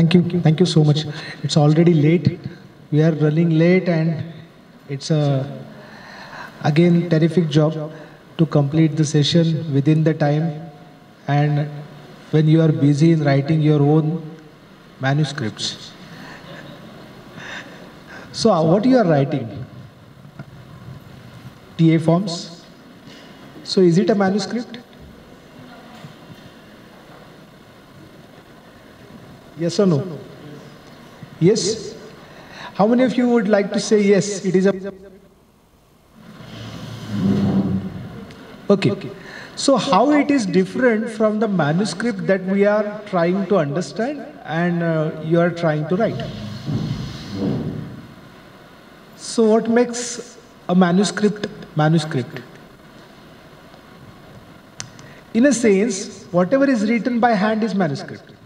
Thank you. Thank you so much. It's already late. We are running late and it's a, again, terrific job to complete the session within the time. And when you are busy in writing your own manuscripts. So uh, what you are writing? TA forms? So is it a manuscript? Yes or no? Yes? How many of you would like to say yes, it is a... Okay. So how it is different from the manuscript that we are trying to understand and uh, you are trying to write? So what makes a manuscript manuscript? In a sense, whatever is written by hand is manuscript.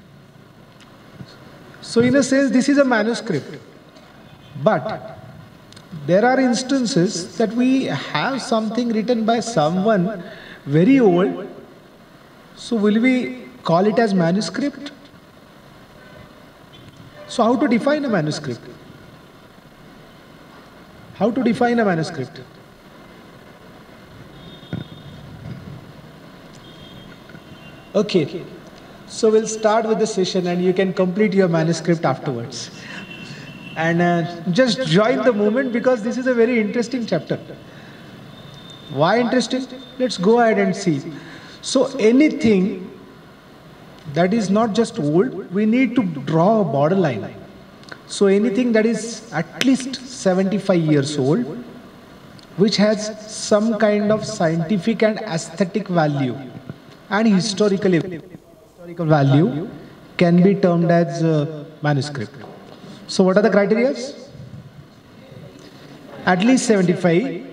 So in a sense, this is a manuscript. But there are instances that we have something written by someone very old. So will we call it as manuscript? So how to define a manuscript? How to define a manuscript? Okay, so we'll start with the session and you can complete your manuscript afterwards. And uh, just join the movement because this is a very interesting chapter. Why interesting? Let's go ahead and see. So anything that is not just old, we need to draw a borderline. So anything that is at least 75 years old, which has some kind of scientific and aesthetic value and historical, historical value can be termed as a manuscript. So what are the criteria? At least 75,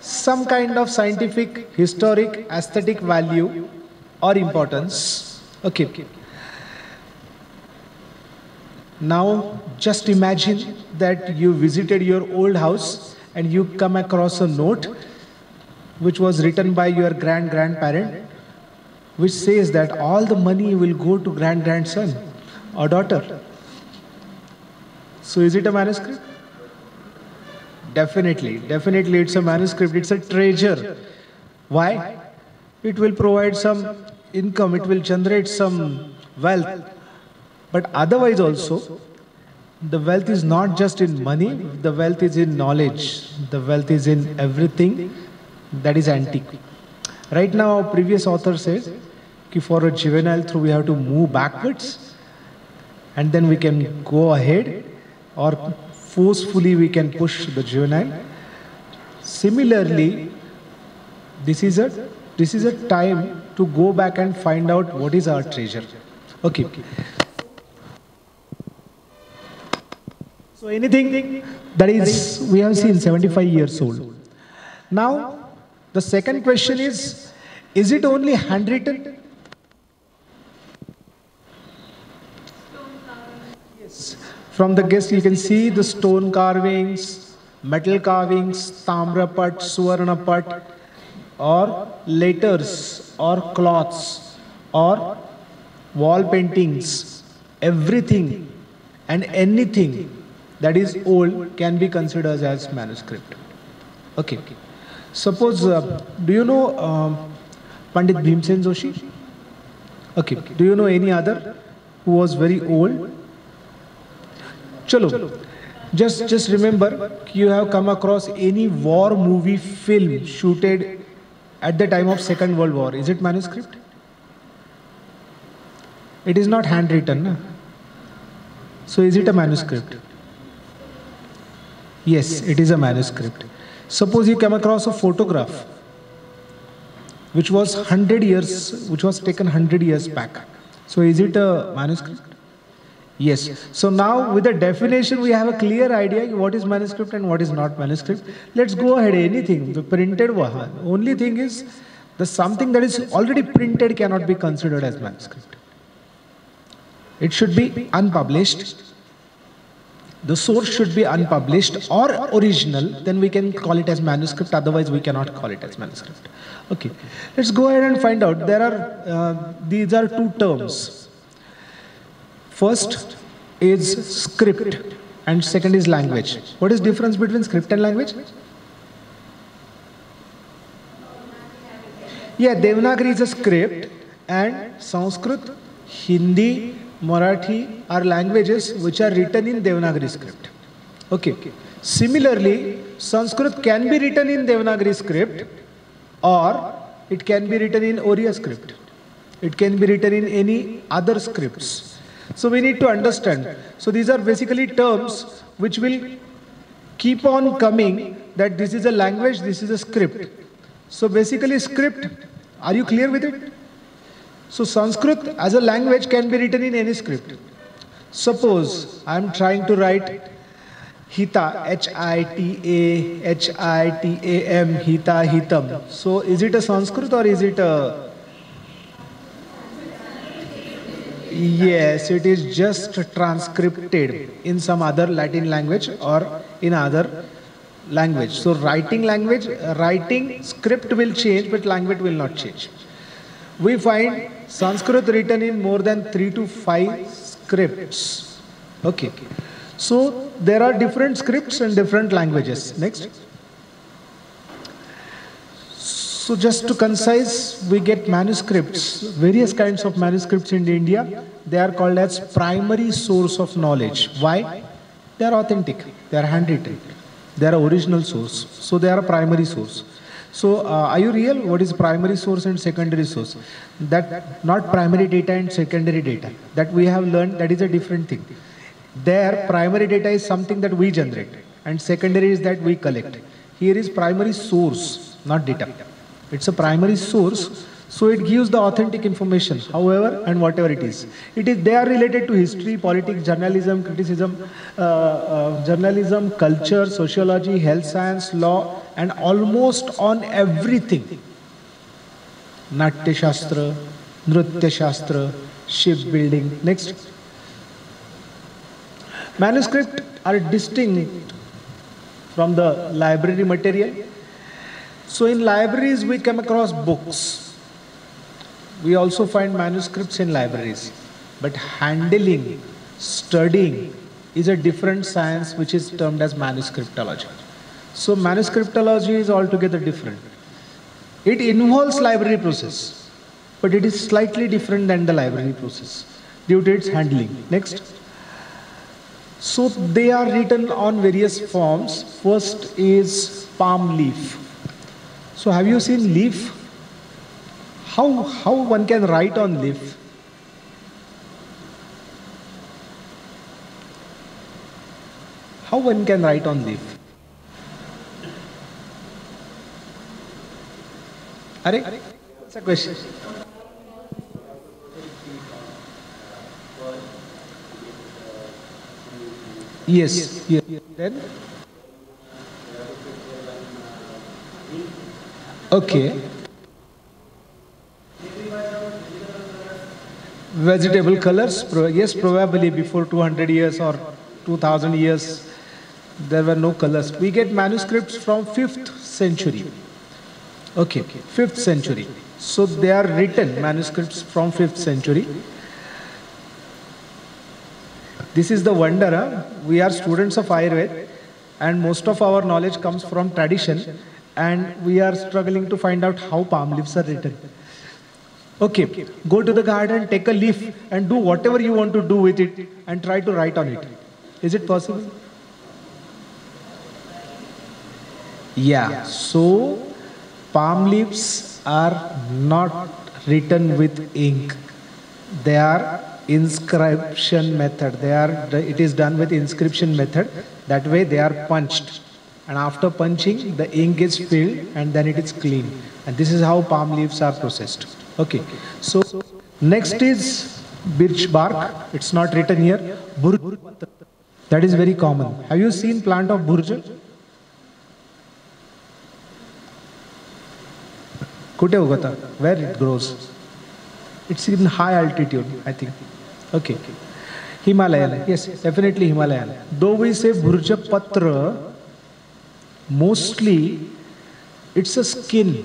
some kind of scientific, historic, aesthetic value or importance. Okay. Now just imagine that you visited your old house and you come across a note which was written by your grand grandparent which says that all the money will go to grand grandson or daughter. So is it a manuscript? Definitely, definitely it's a manuscript, it's a treasure. Why? It will provide some income, it will generate some wealth. But otherwise also, the wealth is not just in money, the wealth is in knowledge, the wealth is in everything that is antique. Right now, our previous author says, for a juvenile through we have to move backwards and then we can go ahead or forcefully we can push the juvenile. Similarly, this is a this is a time to go back and find out what is our treasure. Okay. So anything that is we have seen 75 years old. Now the second question is is it only handwritten? Yes. From the guest you can see the stone carvings, metal carvings, tamrapat, suvarnapat or letters or cloths or wall paintings, everything and anything that is old can be considered as manuscript. Okay. Suppose, uh, do you know uh, Pandit Bhimsen Joshi? Okay. Do you know any other who was very old? Chalo. Just, just remember, you have come across any war movie film shooted at the time of Second World War. Is it manuscript? It is not handwritten. Na? So is it a manuscript? Yes, it is a manuscript. Suppose you come across a photograph which was 100 years, which was taken 100 years back. So is it a manuscript? Yes. So now with the definition, we have a clear idea what is manuscript and what is not manuscript. Let's go ahead. Anything, the printed one. Only thing is, the something that is already printed cannot be considered as manuscript. It should be unpublished. The source should be unpublished or original, then we can call it as manuscript, otherwise we cannot call it as manuscript. Okay, let's go ahead and find out. There are, uh, these are two terms. First is script and second is language. What is difference between script and language? Yeah, Devanagari is a script and Sanskrit, Hindi, Marathi are languages which are written in Devanagari script. Okay. Similarly, Sanskrit can be written in Devanagari script or it can be written in Oriya script. It can be written in any other scripts. So we need to understand. So these are basically terms which will keep on coming that this is a language, this is a script. So basically script, are you clear with it? So Sanskrit as a language can be written in any script. Suppose I am trying to write Hita, H-I-T-A, H-I-T-A-M, Hita, Hitam. So is it a Sanskrit or is it a... Yes, it is just transcribed in some other Latin language or in other language. So writing language, writing script will change but language will not change. We find Sanskrit written in more than three to five scripts. Okay. So there are different scripts and different languages. Next. So just to concise, we get manuscripts, various kinds of manuscripts in India. They are called as primary source of knowledge. Why? They are authentic. They are handwritten. They are original source. So they are a primary source. So uh, are you real? What is primary source and secondary source? That not primary data and secondary data. That we have learned that is a different thing. There primary data is something that we generate and secondary is that we collect. Here is primary source, not data. It's a primary source so it gives the authentic information, however and whatever it is. It is they are related to history, politics, journalism, criticism, uh, uh, journalism, culture, sociology, health science, law, and almost on everything. Natya Shastra, Nritya Shastra, shipbuilding. Next. Manuscript are distinct from the library material. So in libraries we come across books we also find manuscripts in libraries. But handling, studying is a different science which is termed as manuscriptology. So manuscriptology is altogether different. It involves library process, but it is slightly different than the library process due to its handling. Next. So they are written on various forms. First is palm leaf. So have you seen leaf? How, how one can write on leaf? How one can write on leaf? Are? What's the question? Yes, yes. Then? Okay. vegetable colors? Yes, probably before 200 years or 2000 years, there were no colors. We get manuscripts from 5th century. Okay, 5th century. So they are written manuscripts from 5th century. This is the wonder. We are students of Ayurveda and most of our knowledge comes from tradition and we are struggling to find out how palm leaves are written. Okay, go to the garden, take a leaf and do whatever you want to do with it and try to write on it. Is it possible? Yeah, so palm leaves are not written with ink. They are inscription method. They are, it is done with inscription method. That way they are punched. And after punching, the ink is filled and then it is clean. And this is how palm leaves are processed. Okay. So next is birch bark. It's not written here. Burj. That is very common. Have you seen plant of burj? Kute ugata. Where it grows? It's in high altitude, I think. Okay. Himalayan. Yes, definitely Himalayan. Though we say burj patra, mostly it's a skin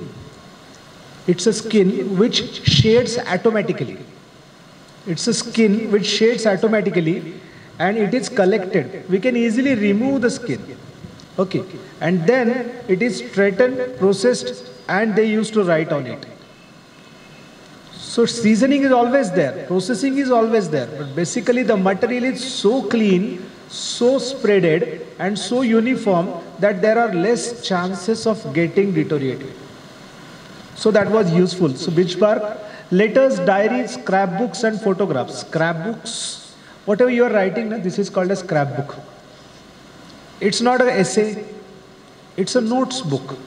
it's a skin which shades automatically. It's a skin which shades automatically and it is collected. We can easily remove the skin. Okay. And then it is straightened, processed, and they used to write on it. So seasoning is always there, processing is always there, but basically the material is so clean, so spreaded, and so uniform that there are less chances of getting deteriorated. So that was useful. So Birch bark, letters, diaries, scrapbooks, and photographs. Scrapbooks, whatever you are writing, this is called a scrapbook. It's not an essay, it's a notes book.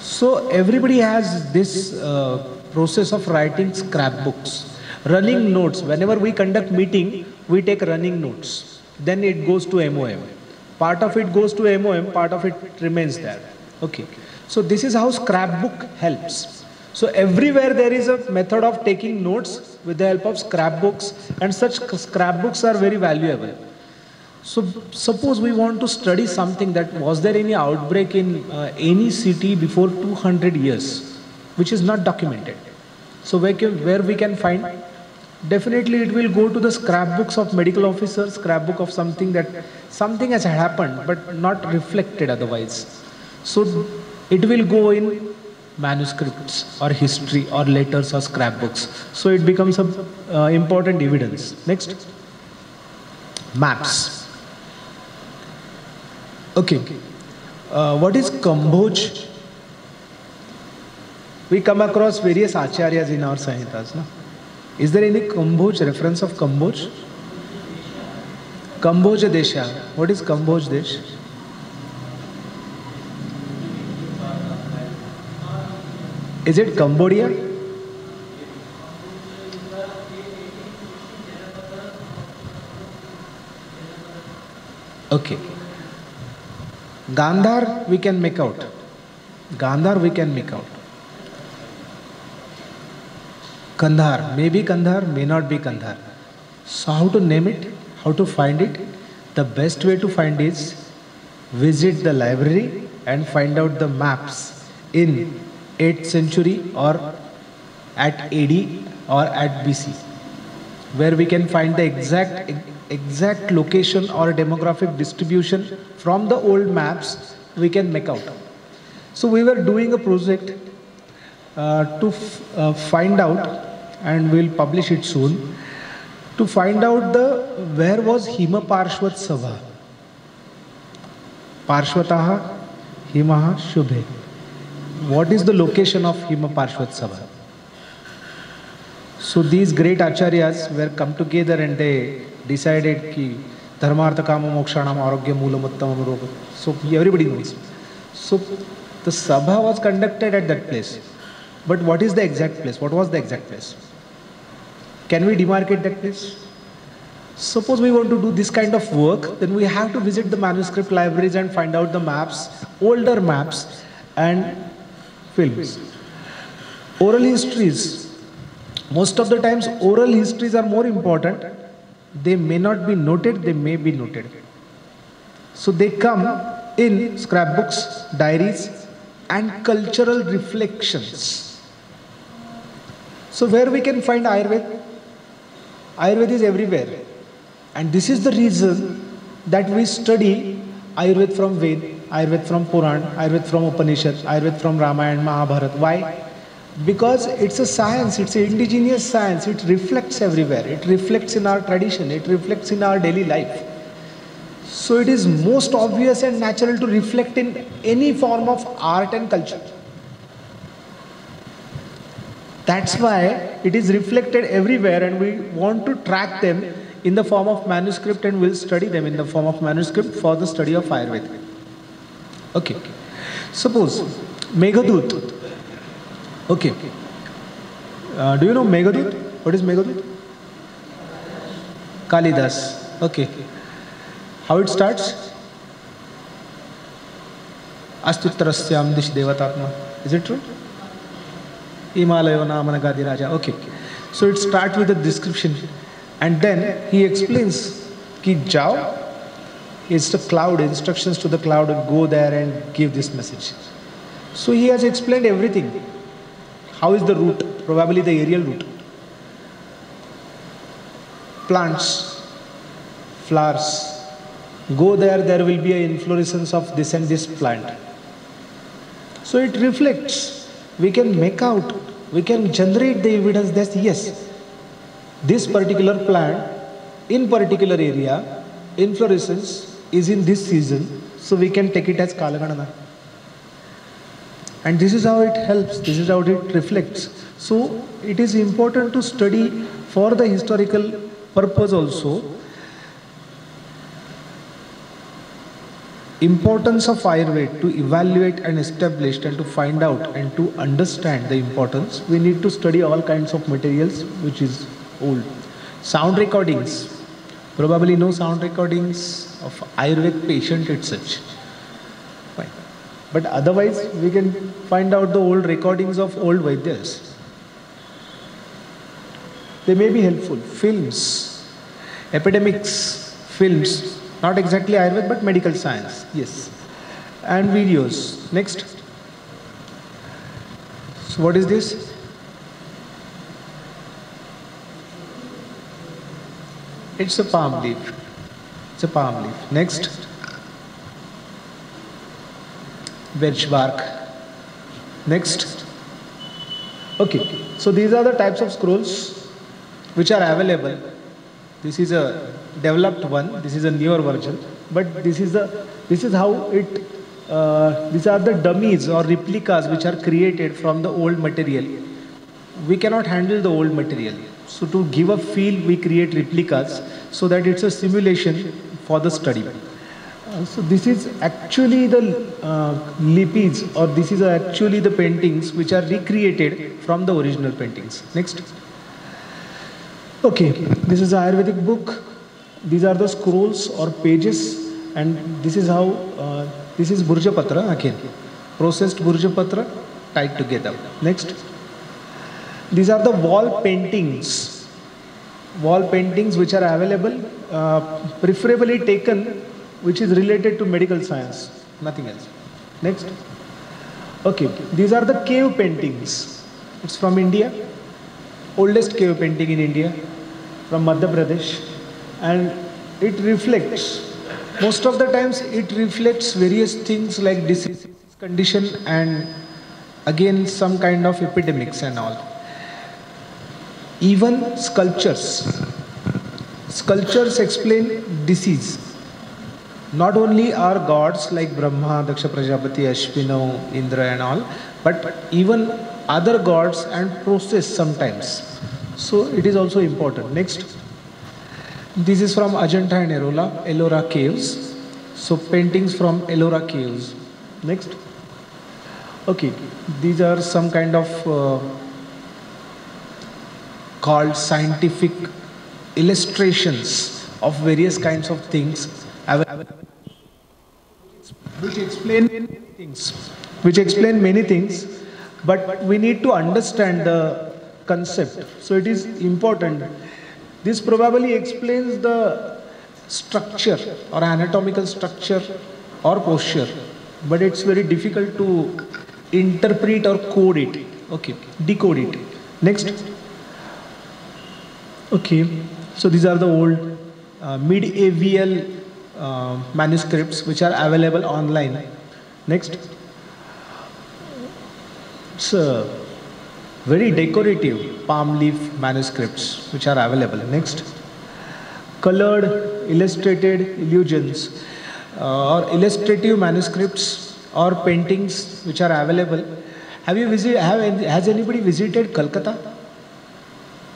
So everybody has this uh, process of writing scrapbooks, running notes. Whenever we conduct meeting, we take running notes. Then it goes to MOM. Part of it goes to MOM, part of it remains there. Okay. So this is how scrapbook helps. So everywhere there is a method of taking notes with the help of scrapbooks and such scrapbooks are very valuable. So suppose we want to study something that was there any outbreak in uh, any city before 200 years, which is not documented. So where, can, where we can find? Definitely it will go to the scrapbooks of medical officers, scrapbook of something that something has happened but not reflected otherwise. So it will go in manuscripts or history or letters or scrapbooks. So it becomes a uh, important evidence. Next, maps. Okay. Uh, what is Kamboj? We come across various acharyas in our Samhitas. No? Is there any Kamboj, reference of Kamboj? Kamboj Desha. What is Kamboj Desh? Is it Cambodia? Okay. Gandhar we can make out. Gandhar we can make out. Kandhar, maybe Kandhar, may not be Kandhar. So how to name it? How to find it? The best way to find is visit the library and find out the maps in 8th century or at AD or at BC where we can find the exact exact location or demographic distribution from the old maps we can make out. So we were doing a project to uh, find out and we'll publish it soon to find out the where was Hima Parshvat Sabha. Parshvataha Himaha Shubhe. What is the location of Hima Parshvat Sabha? So these great acharyas were come together and they decided ki dharmartha kama mokshanam arogya moolam uttamam. So everybody knows. So the sabha was conducted at that place. But what is the exact place? What was the exact place? Can we demarcate that place? Suppose we want to do this kind of work, then we have to visit the manuscript libraries and find out the maps, older maps and films. Oral histories, most of the times oral histories are more important they may not be noted, they may be noted. So they come in scrapbooks, diaries, and cultural reflections. So where we can find Ayurveda? Ayurveda is everywhere. And this is the reason that we study Ayurveda from Ved, Ayurveda from Puran, Ayurveda from Upanishad, Ayurveda from Ramayana, Mahabharata. Why? because it's a science it's an indigenous science it reflects everywhere it reflects in our tradition it reflects in our daily life so it is most obvious and natural to reflect in any form of art and culture that's why it is reflected everywhere and we want to track them in the form of manuscript and we'll study them in the form of manuscript for the study of ayurveda okay suppose meghadut Okay. Uh, do you know Meghdut? What is Meghdut? Kalidas. Okay. How it starts? Astitrasyam dish devatatma. Is it true? Himalayo namanagadi raja. Okay. So it starts with a description. And then he explains ki jao is the cloud, instructions to the cloud go there and give this message. So he has explained everything. How is the route? Probably the aerial route. plants, flowers. Go there, there will be an inflorescence of this and this plant. So it reflects. We can make out, we can generate the evidence that yes, this particular plant in particular area, inflorescence is in this season, so we can take it as Kalaganana. And this is how it helps, this is how it reflects. So it is important to study for the historical purpose also. Importance of Ayurveda to evaluate and establish and to find out and to understand the importance, we need to study all kinds of materials which is old. Sound recordings, probably no sound recordings of Ayurvedic patient itself. Fine. But otherwise, we can find out the old recordings of old Vaidyas. They may be helpful. Films, epidemics, films, not exactly Ayurveda but medical science, yes. And videos. Next. So, what is this? It's a palm leaf. It's a palm leaf. Next. Birch bark. Next. Okay, so these are the types of scrolls which are available. This is a developed one. This is a newer version, but this is the this is how it. Uh, these are the dummies or replicas which are created from the old material. We cannot handle the old material. So to give a feel, we create replicas so that it's a simulation for the study. Uh, so this is actually the uh, or this is actually the paintings which are recreated from the original paintings. Next. Okay, this is Ayurvedic book. These are the scrolls or pages and this is how, uh, this is burjapatra again. Processed burjapatra tied together. Next. These are the wall paintings. Wall paintings which are available, uh, preferably taken which is related to medical science, nothing else. Next. Okay, these are the cave paintings. It's from India. Oldest cave painting in India from Madhya Pradesh. And it reflects, most of the times it reflects various things like disease, condition and again some kind of epidemics and all. Even sculptures. Sculptures explain disease. Not only are gods like Brahma, Daksha Prajapati, Ashwino, Indra and all, but even other gods and process sometimes. So it is also important. Next. This is from Ajanta and Ellora, Ellora caves. So paintings from Ellora caves. Next. Okay, these are some kind of uh, called scientific illustrations of various kinds of things which explain many things which explain many things but we need to understand the concept so it is important this probably explains the structure or anatomical structure or posture but it's very difficult to interpret or code it okay decode it next okay so these are the old uh, medieval uh, manuscripts which are available online. Next. It's uh, very decorative palm leaf manuscripts which are available. Next. Colored, illustrated illusions uh, or illustrative manuscripts or paintings which are available. Have you visited, have, has anybody visited Calcutta?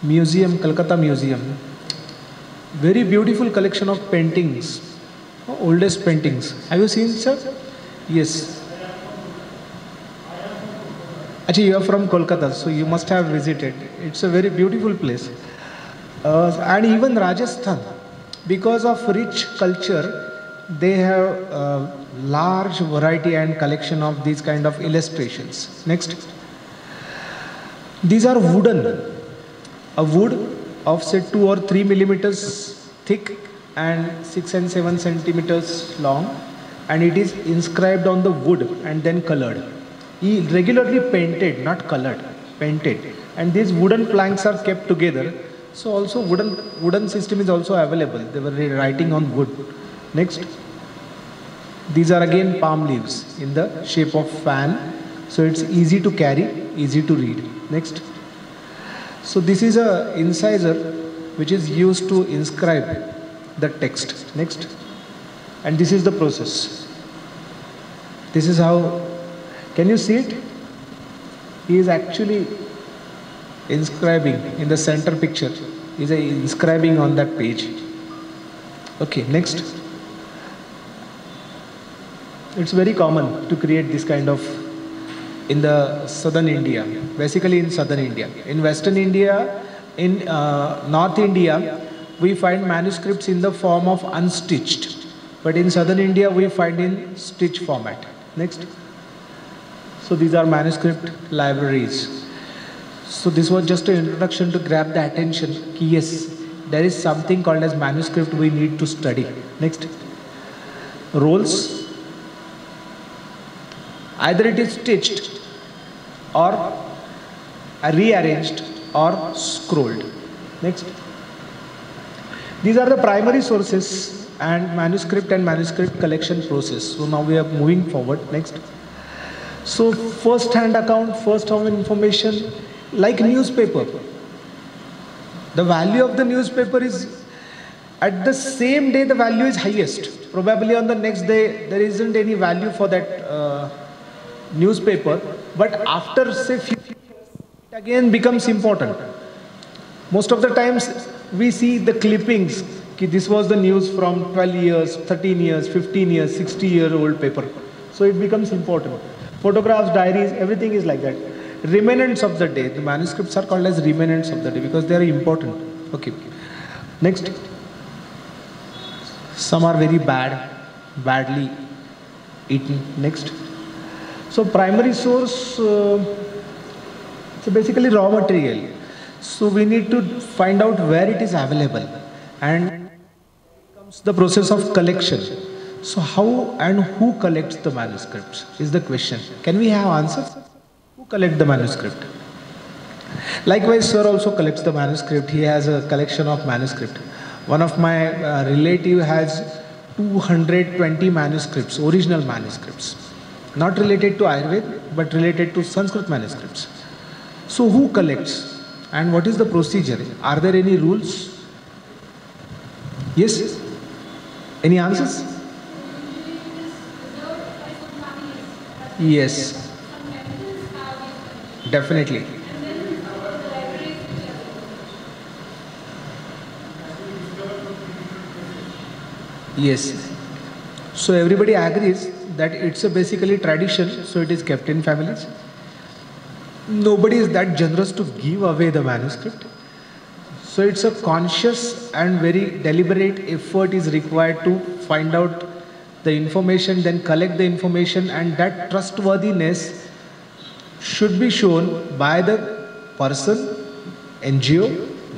Museum, Calcutta Museum very beautiful collection of paintings, oldest paintings. Have you seen, sir? Yes. Actually, you are from Kolkata, so you must have visited. It's a very beautiful place. Uh, and even Rajasthan, because of rich culture, they have a large variety and collection of these kind of illustrations. Next. These are wooden. A wood of say 2 or 3 millimeters thick and 6 and 7 centimeters long and it is inscribed on the wood and then colored. He regularly painted, not colored, painted. And these wooden planks are kept together So also wooden, wooden system is also available. They were writing on wood. Next. These are again palm leaves in the shape of fan. So it's easy to carry, easy to read. Next. So this is a incisor which is used to inscribe the text. Next. And this is the process. This is how, can you see it? He is actually inscribing in the center picture. He is inscribing on that page. Okay, next. It's very common to create this kind of in the southern India, basically in southern India. In western India, in uh, North India, we find manuscripts in the form of unstitched. But in southern India, we find in stitch format. Next. So these are manuscript libraries. So this was just an introduction to grab the attention. Yes, there is something called as manuscript we need to study. Next. Rolls. Either it is stitched or rearranged or scrolled. Next. These are the primary sources and manuscript and manuscript collection process. So now we are moving forward. Next. So first hand account, first hand information, like newspaper. The value of the newspaper is at the same day the value is highest. Probably on the next day there isn't any value for that uh, newspaper. But after say few it again becomes important. Most of the times we see the clippings. This was the news from 12 years, 13 years, 15 years, 60 year old paper. So it becomes important. Photographs, diaries, everything is like that. Remnants of the day. The manuscripts are called as remnants of the day because they are important. Okay. Next. Some are very bad, badly eaten. Next. So primary source, uh, so basically raw material. So we need to find out where it is available and comes the process of collection. So how and who collects the manuscripts is the question. Can we have answers? Who collect the manuscript? Likewise, sir also collects the manuscript. He has a collection of manuscript. One of my uh, relative has 220 manuscripts, original manuscripts. Not related to Ayurveda, but related to Sanskrit manuscripts. So who collects? And what is the procedure? Are there any rules? Yes? Any answers? Yes. Definitely. Yes. So everybody agrees that it's a basically tradition, so it is kept in families nobody is that generous to give away the manuscript. So it's a conscious and very deliberate effort is required to find out the information, then collect the information and that trustworthiness should be shown by the person, NGO,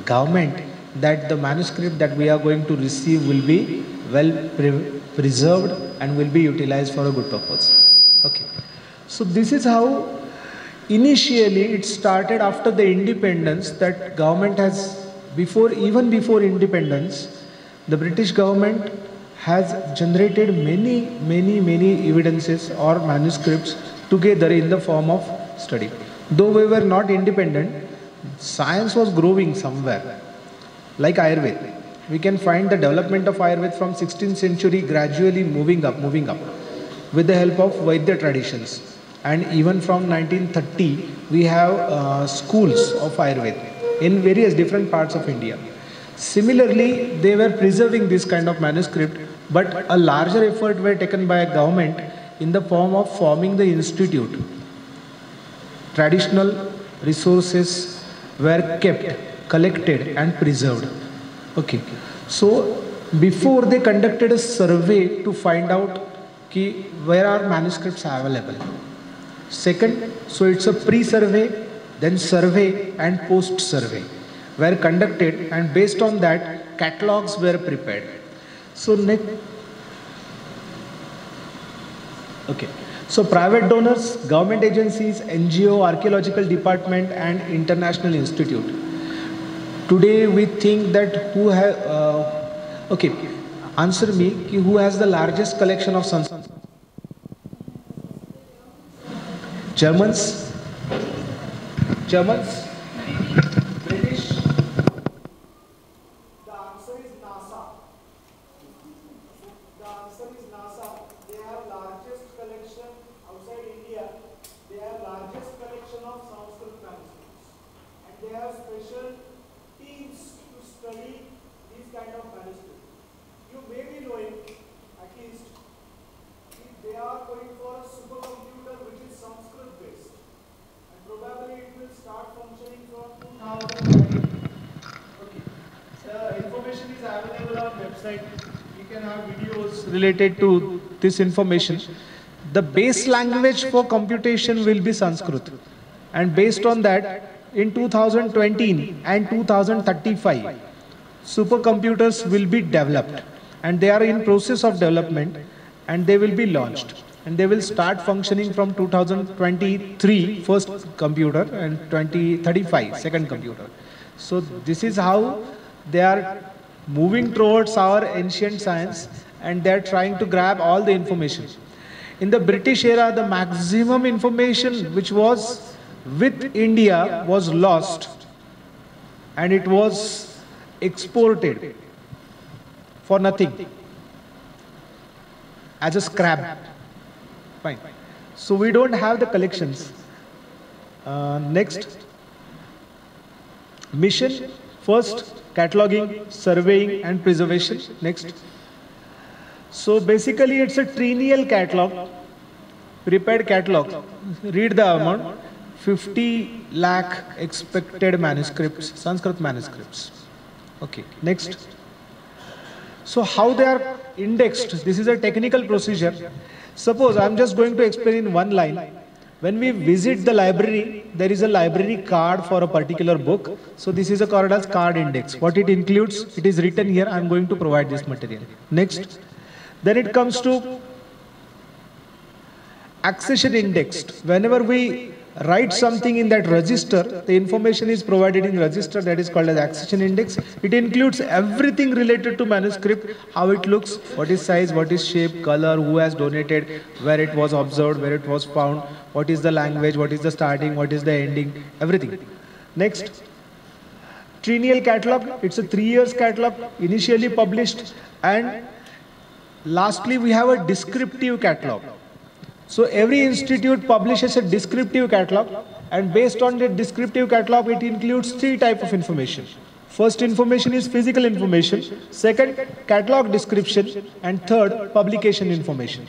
government that the manuscript that we are going to receive will be well pre preserved and will be utilized for a good purpose. Okay. So this is how Initially, it started after the independence that government has, before even before independence, the British government has generated many, many, many evidences or manuscripts together in the form of study. Though we were not independent, science was growing somewhere, like Ayurveda. We can find the development of Ayurveda from 16th century gradually moving up, moving up, with the help of Vaidya traditions and even from 1930 we have uh, schools of Ayurveda in various different parts of India. Similarly, they were preserving this kind of manuscript, but a larger effort were taken by government in the form of forming the institute. Traditional resources were kept, collected and preserved. Okay. So before they conducted a survey to find out ki where are manuscripts available. Second, so it's a pre-survey, then survey and post-survey were conducted and based on that catalogs were prepared. So next, okay. So private donors, government agencies, NGO, archaeological department and international institute. today we think that who have, uh, okay, answer me, who has the largest collection of Sanskrit? Germans? Germans? Related to this information. The base language for computation will be Sanskrit. And based on that, in 2020 and 2035, supercomputers will be developed. And they are in process of development and they will be launched. And they will start functioning from 2023, first computer, and 2035, second computer. So this is how they are moving towards our ancient science and they're trying to grab all the information. In the British era, the maximum information which was with India was lost and it was exported for nothing as a scrap. Fine. So we don't have the collections. Uh, next. Mission. First, cataloging, surveying and preservation. Next. So basically it's a triennial catalog, prepared catalog. Read the amount, 50 lakh expected manuscripts, Sanskrit manuscripts. Okay, next. So how they are indexed, this is a technical procedure. Suppose I'm just going to explain in one line. When we visit the library, there is a library card for a particular book. So this is a called as card index. What it includes, it is written here. I'm going to provide this material. Next. Then it comes to accession indexed. Whenever we write something in that register, the information is provided in register that is called as accession index. It includes everything related to manuscript, how it looks, what is size, what is shape, color, who has donated, where it was observed, where it was found, what is the language, what is the starting, what is the ending, everything. Next, triennial catalog, it's a three years catalog, initially published and Lastly, we have a descriptive catalog. So every institute publishes a descriptive catalog and based on the descriptive catalog, it includes three types of information. First information is physical information, second catalog description, and third publication information.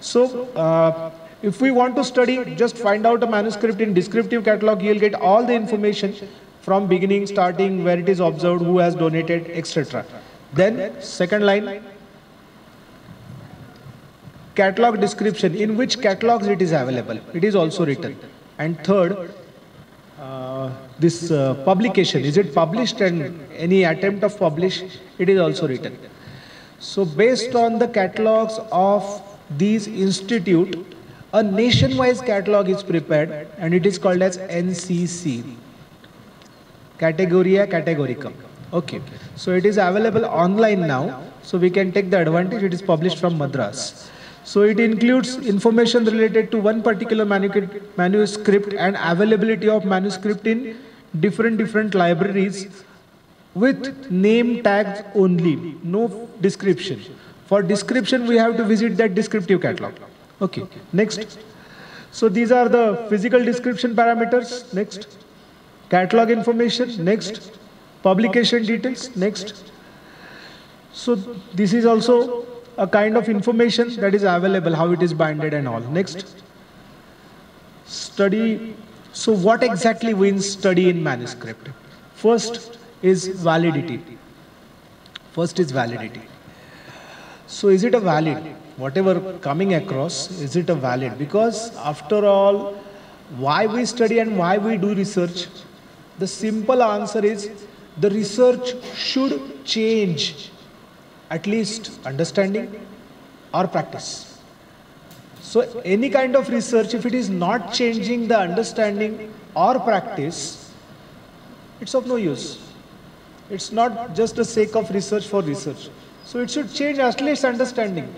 So uh, if we want to study, just find out a manuscript in descriptive catalog, you'll get all the information from beginning, starting, where it is observed, who has donated, etc. Then second line, catalog description, in which catalogs it is available. It is also written. And third, uh, this uh, publication, is it published and any attempt of publish, it is also written. So based on the catalogs of these institute, a nation-wise catalog is prepared and it is called as NCC, Catalogus Catalogorum. Okay, so it is available online now, so we can take the advantage, it is published from Madras. So it includes information related to one particular manuscript and availability of manuscript in different different libraries with name tags only, no description. For description, we have to visit that descriptive catalog. Okay, next. So these are the physical description parameters. Next. Catalog information. Next. Publication details. Next. So this is also a kind of information that is available, how it is binded and all. Next. Study. So what exactly means study in manuscript? First is validity. First is validity. So is it a valid? Whatever coming across, is it a valid? Because after all, why we study and why we do research? The simple answer is the research should change at least understanding or practice. So any kind of research, if it is not changing the understanding or practice, it's of no use. It's not just the sake of research for research. So it should change at least understanding.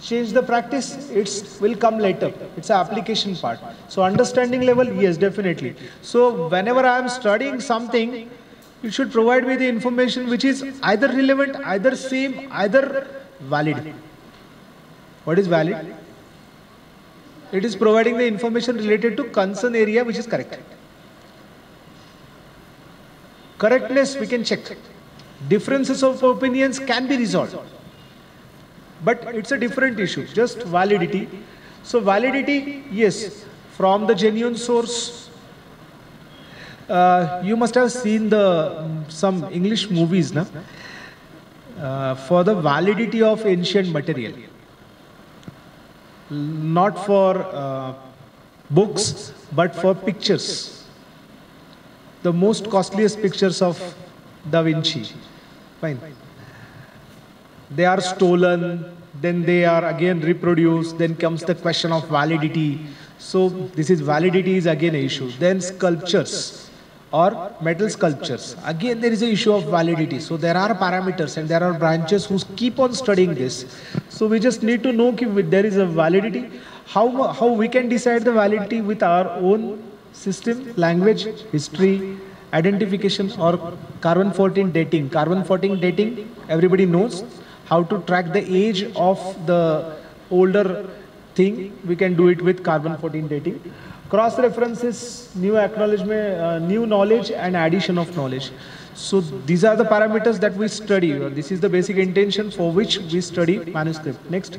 Change the practice, it will come later. It's an application part. So understanding level, yes, definitely. So whenever I am studying something, it should provide me the information which is either relevant, either same, either valid. What is valid? It is providing the information related to concern area which is correct. Correctness we can check. Differences of opinions can be resolved. But it's a different issue, just validity. So validity, yes, from the genuine source. Uh, you must have seen the um, some English movies, na? Uh, for the validity of ancient material not for uh, books, but for pictures. The most costliest pictures of Da Vinci. Fine. They are stolen, then they are again reproduced, then comes the question of validity. So this is validity is again an issue. Then sculptures or metal sculptures. Again, there is an issue of validity. So there are parameters and there are branches who keep on studying this. So we just need to know if there is a validity. How, how we can decide the validity with our own system, language, history, identification or carbon 14 dating. Carbon 14 dating, everybody knows how to track the age of the older thing. We can do it with carbon 14 dating. Cross references, new acknowledgement, uh, new knowledge and addition of knowledge. So these are the parameters that we study. This is the basic intention for which we study manuscript. Next.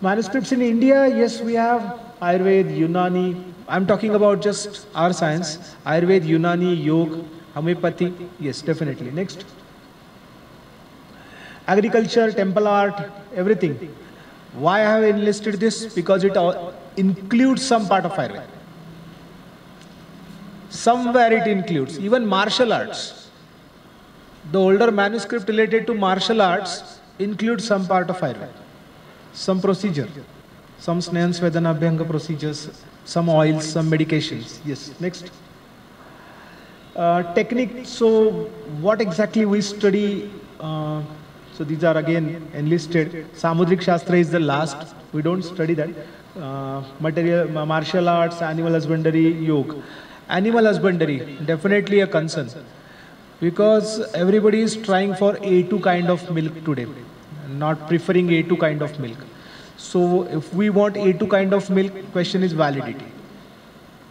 Manuscripts in India, yes, we have Ayurveda, Unani. I'm talking about just our science. Ayurveda, Unani, Yoga, homeopathy. Yes, definitely. Next. Agriculture, temple art, everything. Why I have enlisted this? Because it includes some part of Ayurveda. Somewhere it includes, even martial arts. The older manuscript related to martial arts includes some part of Ayurveda. Some procedure, some Snehan Svedana Abhyanga procedures, some oils, some medications. Yes, next. Uh, technique, so what exactly we study uh, so these are again enlisted. Samudrik Shastra is the last. We don't study that. Uh, material, martial arts, animal husbandry, yoga. Animal husbandry, definitely a concern. Because everybody is trying for A2 kind of milk today, not preferring A2 kind of milk. So if we want A2 kind of milk, question is validity.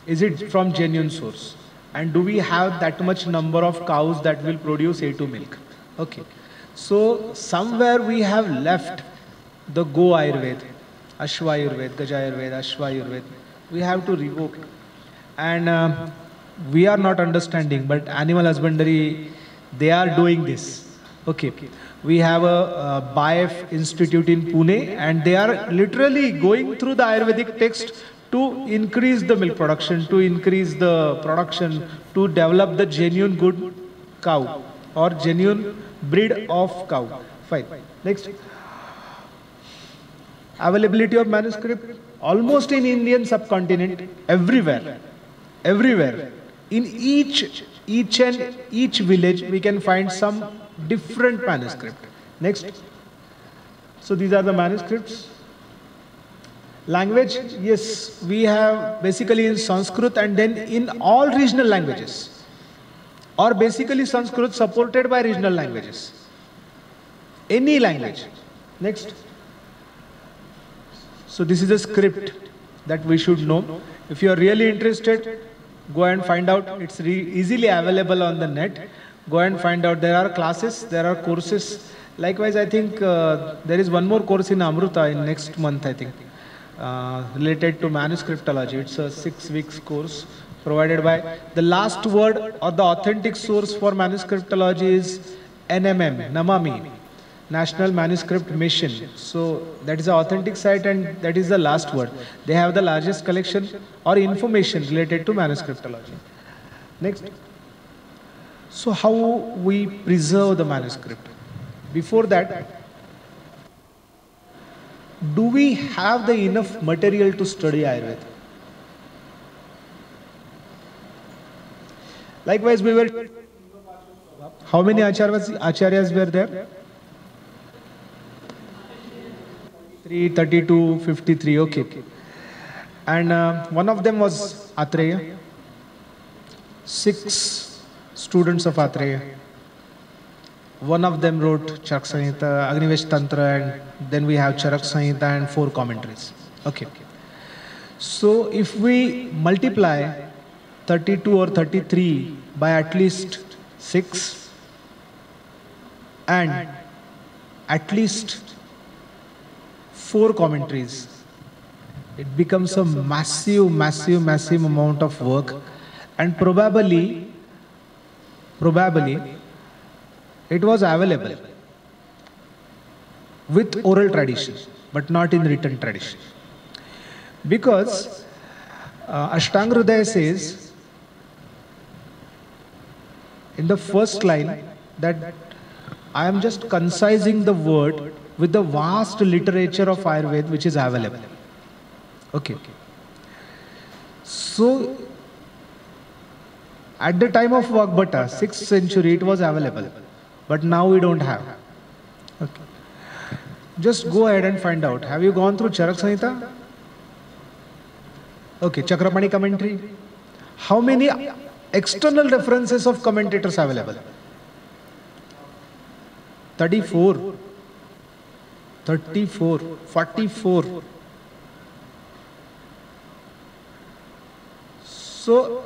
Is it from genuine source? And do we have that much number of cows that will produce A2 milk? Okay. So somewhere we have left the Go Ayurveda, Ashwa Ayurveda, Gaja Ayurveda, Ashwa Ayurveda. We have to revoke. And uh, we are not understanding, but animal husbandry, they are doing this. Okay. We have a, a BIF institute in Pune and they are literally going through the Ayurvedic text to increase the milk production, to increase the production, to develop the genuine good cow or genuine breed of cow. Fine. Next. Availability of manuscript almost in Indian subcontinent, everywhere, everywhere. In each, each and each village, we can find some different manuscript. Next. So these are the manuscripts. Language, yes, we have basically in Sanskrit and then in all regional languages or basically Sanskrit supported by regional languages. Any language. Next. So this is a script that we should know. If you are really interested, go and find out. It's easily available on the net. Go and find out. There are classes, there are courses. Likewise, I think uh, there is one more course in Amruta in next month, I think, uh, related to manuscriptology. It's a six weeks course provided by. The last word or the authentic source for manuscriptology is NMM, Namami, National Manuscript Mission. So that is the authentic site and that is the last word. They have the largest collection or information related to manuscriptology. Next. So how we preserve the manuscript? Before that, do we have the enough material to study Ayurveda? Likewise, we were How many acharyas, acharyas were there? 332, 53, okay. And uh, one of them was Atreya. Six students of Atreya. One of them wrote Charak Samhita, Agnivesh Tantra, and then we have Charak Samhita and four commentaries. Okay. So if we multiply 32 or 33 by at least 6 and at least four commentaries, it becomes a massive, massive, massive amount of work and probably, probably it was available with oral tradition, but not in written tradition. Because uh, Hridaya says in the first line that I am just concising the word with the vast literature of Ayurveda which is available. Okay. So, at the time of Vagbhata, uh, 6th century, it was available. But now we don't have. Okay. Just go ahead and find out. Have you gone through Charak Samhita? Okay, Chakrapani commentary. How many external references of commentators available? 34, 34, 44. So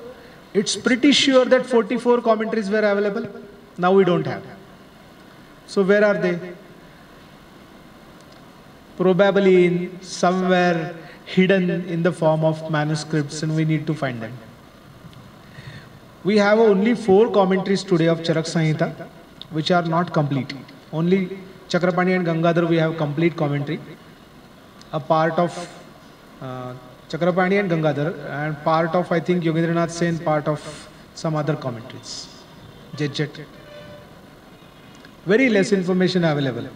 it's pretty sure that 44 commentaries were available. Now we don't have. So where are they? Probably in somewhere hidden in the form of manuscripts and we need to find them. We have only four commentaries today of Charak Samhita which are not complete. Only Chakrapani and Gangadhar we have complete commentary. A part of uh, Chakrapani and Gangadhar and part of I think Yogendranath Sen, part of some other commentaries. Jet Jet. Very less information available.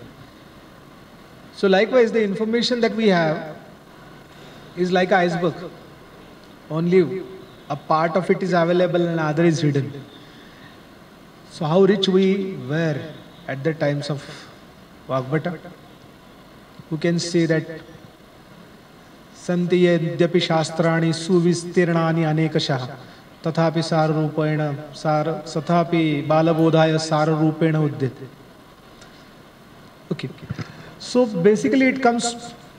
So likewise the information that we have is like an iceberg. Only a part of it is available and other is hidden. So how rich we were at the times of Vagbhata. Who can say that सन्ति यद्यपि शास्त्राणि सुविस्तीर्णानि अनेकशः तथापि साररूपेण सार तथापि बालबोधाय साररूपेण उद्यते okay so basically it comes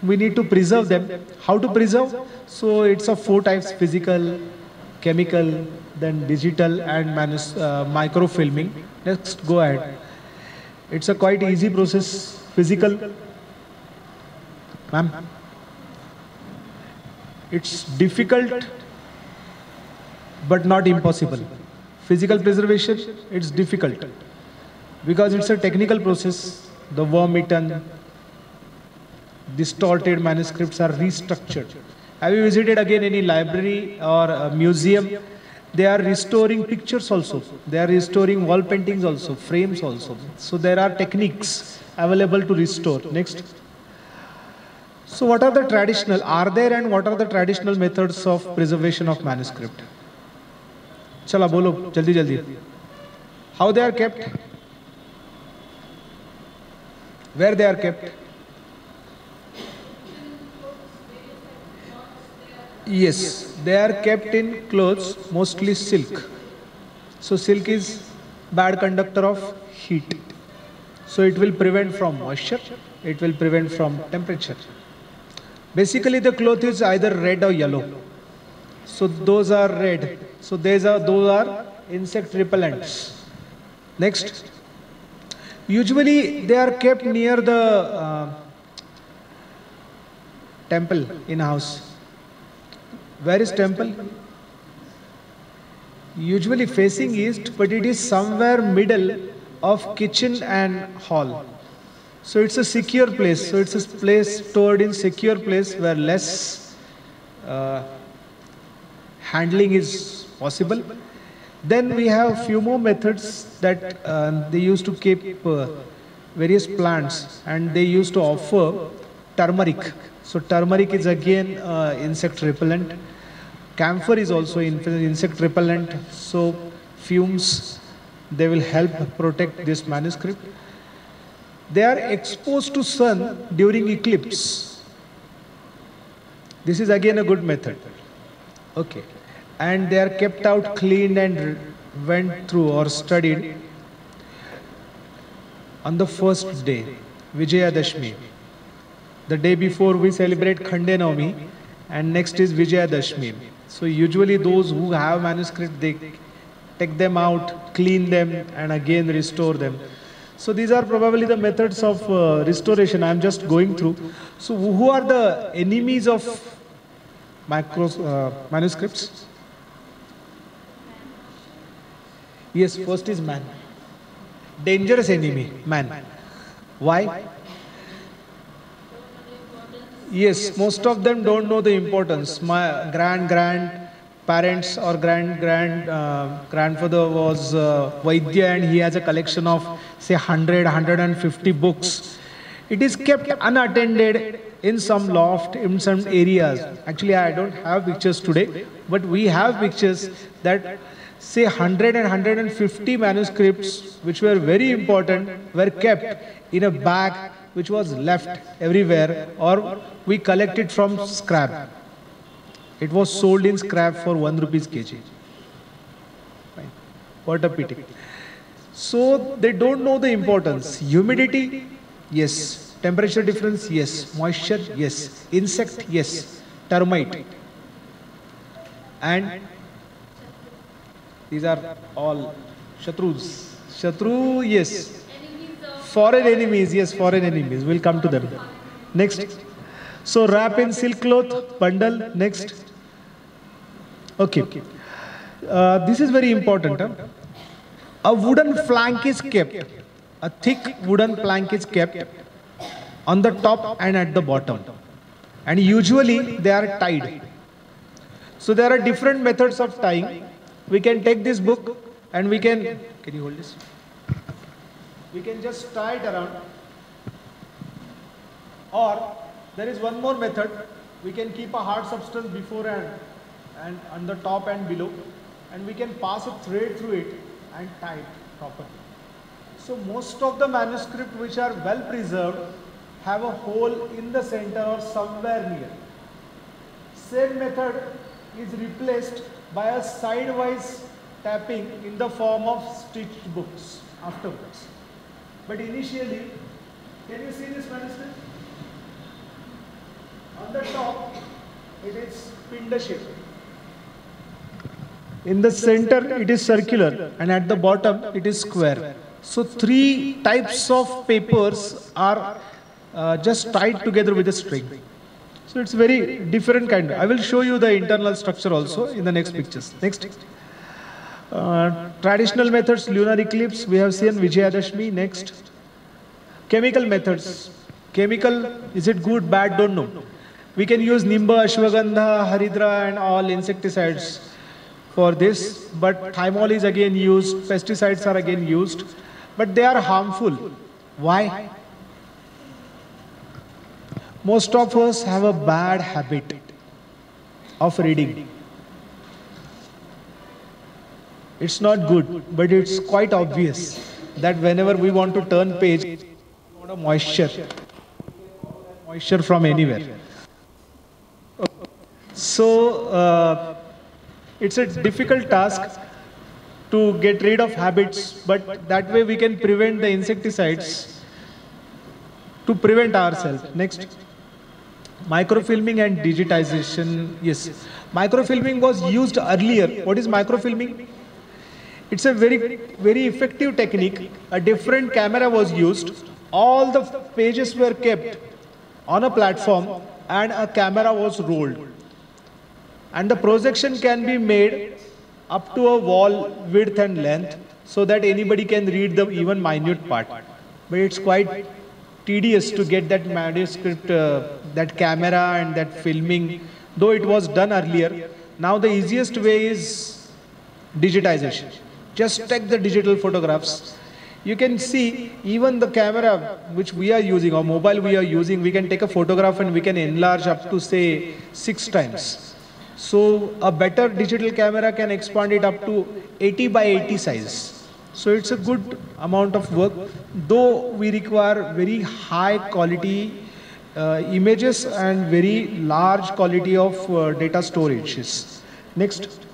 we need to preserve them. How to preserve? So it's of four types, physical, chemical, then digital and manus, uh, microfilming. Next, go ahead. It's a quite easy process. Physical, ma'am. It's difficult, but not impossible. Physical preservation, it's difficult because it's a technical process. The worm eaten, distorted manuscripts are restructured. Have you visited again any library or museum? They are restoring pictures also. They are restoring wall paintings also, frames also. So there are techniques available to restore. Next. So what are the traditional, are there and what are the traditional methods of preservation of manuscript? Chala bolo, jaldi jaldi. How they are kept? Where they are kept? Yes, they are kept in clothes, mostly silk. So silk is bad conductor of heat. So it will prevent from moisture, it will prevent from temperature. Basically the cloth is either red or yellow. So those are red. So these are, those are insect repellents. Next. Usually they are kept near the uh, temple in house. Where is temple? Usually facing east, but it is somewhere middle of kitchen and hall. So it's a secure place. So it's a place stored in secure place where less uh, handling is possible. Then we have few more methods that uh, they used to keep uh, various plants and they used to offer turmeric so turmeric is again uh, insect repellent. Camphor is also insect repellent. So fumes They will help protect this manuscript. They are exposed to sun during eclipse. This is again a good method. Okay. And they are kept out cleaned and went through or studied on the first day, Vijayadashmi. The day before we celebrate Khandenavami and next is Vijayadashmi. So usually those who have manuscript, they take them out, clean them and again restore them. So these are probably the methods of uh, restoration I'm just going through. So who are the enemies of macros, uh, manuscripts? Yes, first is man. Dangerous enemy, man. Why? Yes, most of them don't know the importance. My grand grand parents or grand grand uh, grandfather was uh, Vaidya and he has a collection of say 100 150 books. It is kept unattended in some loft in some areas. Actually, I don't have pictures today, but we have pictures that say 100 and 150 manuscripts which were very important were kept in a bag which was left everywhere or we collected from scrap. It was sold in scrap for 1 rupees kg. What a pity. So they don't know the importance. Humidity, yes. Temperature difference, yes. Moisture, yes. Insect, yes. Termite. And these are all Shatrus. Shatru, yes. Foreign enemies, yes, foreign enemies. We'll come to them. Next. So wrap in silk cloth, bundle. Next. Okay. Uh, this is very important. Huh? A wooden plank is kept. A thick wooden plank is kept on the top and at the bottom. And usually they are tied. So there are different methods of tying. We can take this book and we can, can you hold this? We can just tie it around. Or there is one more method. We can keep a hard substance before and, and on the top and below. And we can pass a thread through it and tie it properly. So most of the manuscript which are well preserved have a hole in the center or somewhere near. Same method is replaced by a sidewise tapping in the form of stitched books afterwards. But initially, can you see this manuscript? On the top, it is pinda shape. In the center, it is circular and at the bottom, it is square. So three types of papers are uh, just tied together with a string. So it's very different kind. I will show you the internal structure also in the next pictures. Next. Uh, traditional methods, lunar eclipse, we have seen Vijayadashmi. Next. Chemical methods. Chemical, is it good, bad, don't know. We can use Nimba, Ashwagandha, Haridra and all insecticides for this. But thymol is again used, pesticides are again used. But they are harmful. Why? Most of us have a bad habit of reading. It's not good, but it's quite obvious that whenever we want to turn page, we want a moisture. Moisture from anywhere. So, uh, it's a difficult task to get rid of habits, but that way we can prevent the insecticides to prevent ourselves. Next. Microfilming and digitization, yes. Microfilming was used earlier. What is microfilming? It's a very, very effective technique. A different camera was used. All the pages were kept on a platform and a camera was rolled. And the projection can be made up to a wall width and length so that anybody can read the even minute part. But it's quite tedious to get that manuscript, uh, that camera and that filming, though it was done earlier. Now the easiest way is digitization. Just take the digital photographs. You can see even the camera which we are using or mobile we are using, we can take a photograph and we can enlarge up to say six times. So a better digital camera can expand it up to 80 by 80 size. So it's a good amount of work, though we require very high quality uh, images and very large quality of uh, data storages. Next.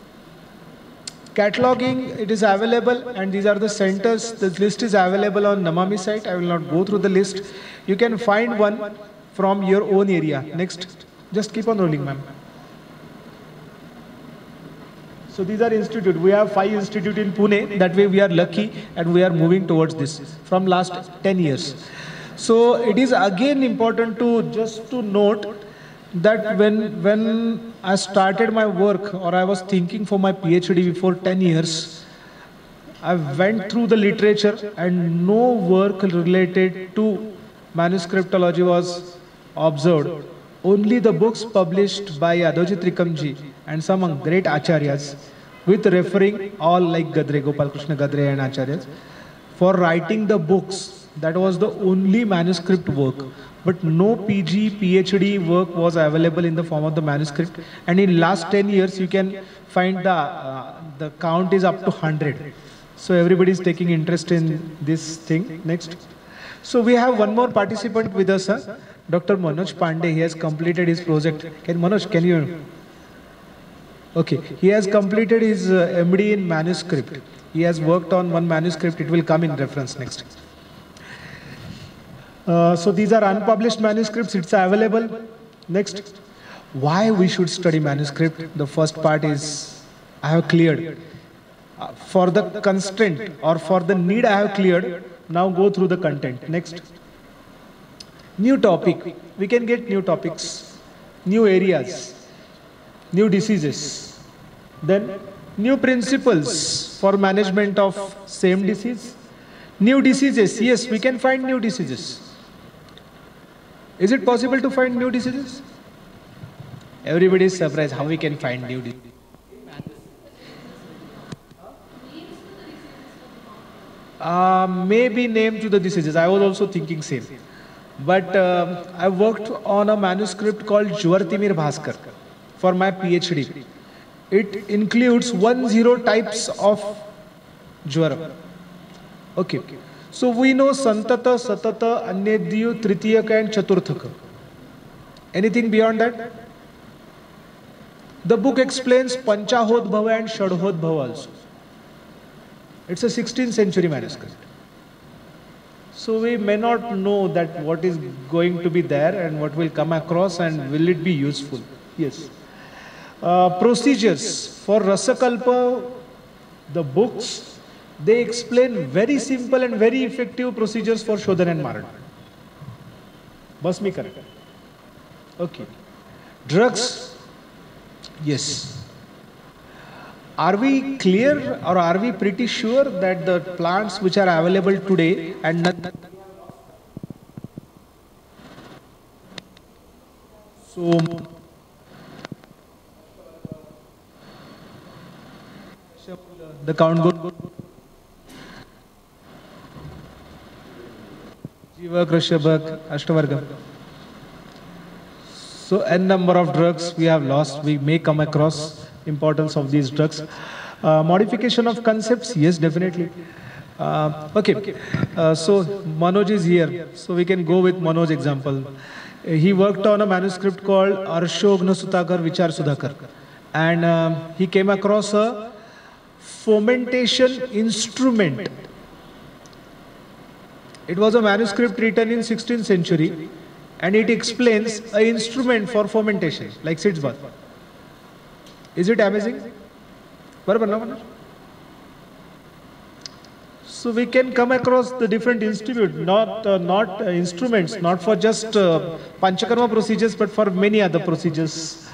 Cataloging, it is available and these are the centers. The list is available on Namami site. I will not go through the list. You can find one from your own area. Next. Just keep on rolling, ma'am. So these are institute. We have five institute in Pune. That way we are lucky and we are moving towards this from last 10 years. So it is again important to just to note that when when I started my work or I was thinking for my PhD before 10 years, I went through the literature and no work related to manuscriptology was observed. Only the books published by Yadavji Trikamji and some great acharyas with referring all like Gadre, Gopal Krishna Gadre and acharyas for writing the books. That was the only manuscript work. But no PG, PhD work was available in the form of the manuscript. And in last 10 years, you can find the, uh, the count is up to 100. So everybody is taking interest in this thing. Next. So we have one more participant with us, sir. Dr. Manoj Pandey. He has completed his project. Can Manoj, can you? Okay, he has completed his uh, MD in manuscript. He has worked on one manuscript. It will come in reference next. Uh, so these are unpublished manuscripts. It's available. Next, why we should study manuscript? The first part is I have cleared. Uh, for the constraint or for the need I have cleared. Now go through the content. Next. New topic. We can get new topics, new areas, new diseases. Then new principles for management of same disease. New diseases. Yes, we can find new diseases. Is it possible to find new diseases? Everybody is surprised how we can find new diseases. Uh, maybe name to the diseases. I was also thinking same. But uh, I worked on a manuscript called Jwartimir Bhaskar for my PhD. It includes 10 types of Jwara. Okay. So we know Santata, Satata, Anyadyu, Tritiyaka and Chaturthaka. Anything beyond that? The book explains Panchahodbhava and Shadhodbhava also. It's a 16th century manuscript. So we may not know that what is going to be there and what will come across and will it be useful. Yes. Uh, procedures for Rasakalpa, the books, they explain very simple and very effective procedures for Shodhan and Maran. Bas me correct. Okay. Drugs, yes. Are we clear or are we pretty sure that the plants which are available today and not so the count goes Jiva, Rishabhak, Ashtavarga. So n number of drugs we have lost, we may come across importance of these drugs. Uh, modification of concepts, yes, definitely. Uh, okay, uh, so Manoj is here, so we can go with Manoj example. He worked on a manuscript called Arshogna Sutakar Vichar Sudhakar. And um, he came across a fomentation instrument. It was a manuscript written in 16th century and it explains an instrument for fomentation like sitz bath. Is it amazing? So we can come across the different institute, not uh, not uh, instruments, not for just uh, panchakarma procedures, but for many other procedures.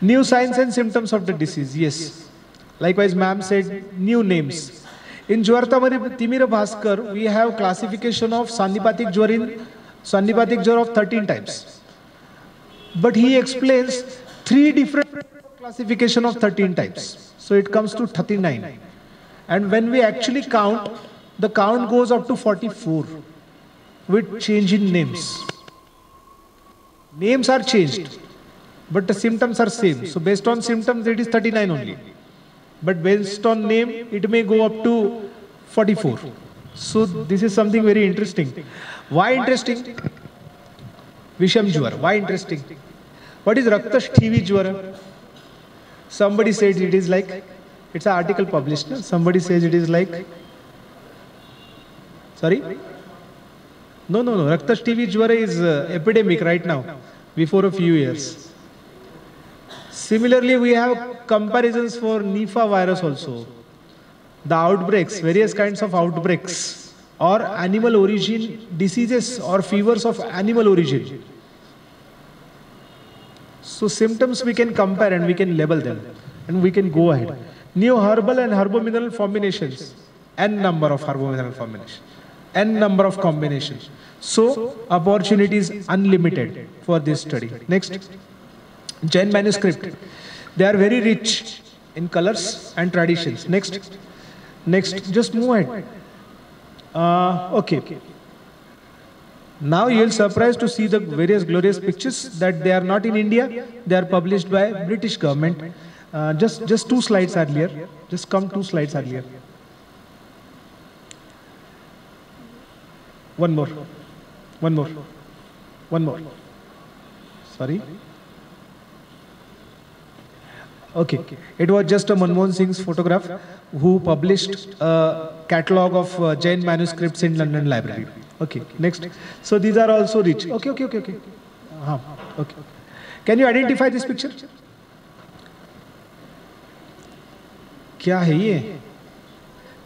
New signs and symptoms of the disease, yes. Likewise, ma'am said new names. In Jwartamari Timira Bhaskar, we have classification of Sannipatik Jwar in Sannipatik Jwar of 13 types. But he explains three different classification of 13 types. So it comes to 39. And when we actually count, the count goes up to 44 with change in names. Names are changed, but the symptoms are same. So based on symptoms, it is 39 only. But based on name, it may go up to 44. So this is something very interesting. Why interesting? Visham Jwar. Why interesting? What is Raktash TV Jwara? Somebody said it is like, it's an article published. No? Somebody says it is like, sorry? No, no, no. Raktash TV Jwara is uh, epidemic right now, before a few years. Similarly, we have comparisons for Nipah virus also. The outbreaks, various kinds of outbreaks, or animal origin diseases or fevers of animal origin. So symptoms we can compare and we can label them and we can go ahead. New herbal and herbomineral combinations, n number of herbomineral combinations, n number of combinations. So opportunities unlimited for this study. Next. Jain manuscript. They are very rich in colors and traditions. Next. Next. Just move ahead. Uh, okay. Now you will surprised to see the various glorious pictures that they are not in India. They are published by British government. Uh, just, just two slides earlier. Just come two slides earlier. One more. One more. One more. Sorry. Okay. It was just a Manmohan Singh's photograph who published a catalog of uh, Jain manuscripts in London Library. Okay. Next. So these are also rich. Okay, okay, okay, okay. Uh -huh. Okay. Can you identify this picture? क्या है ये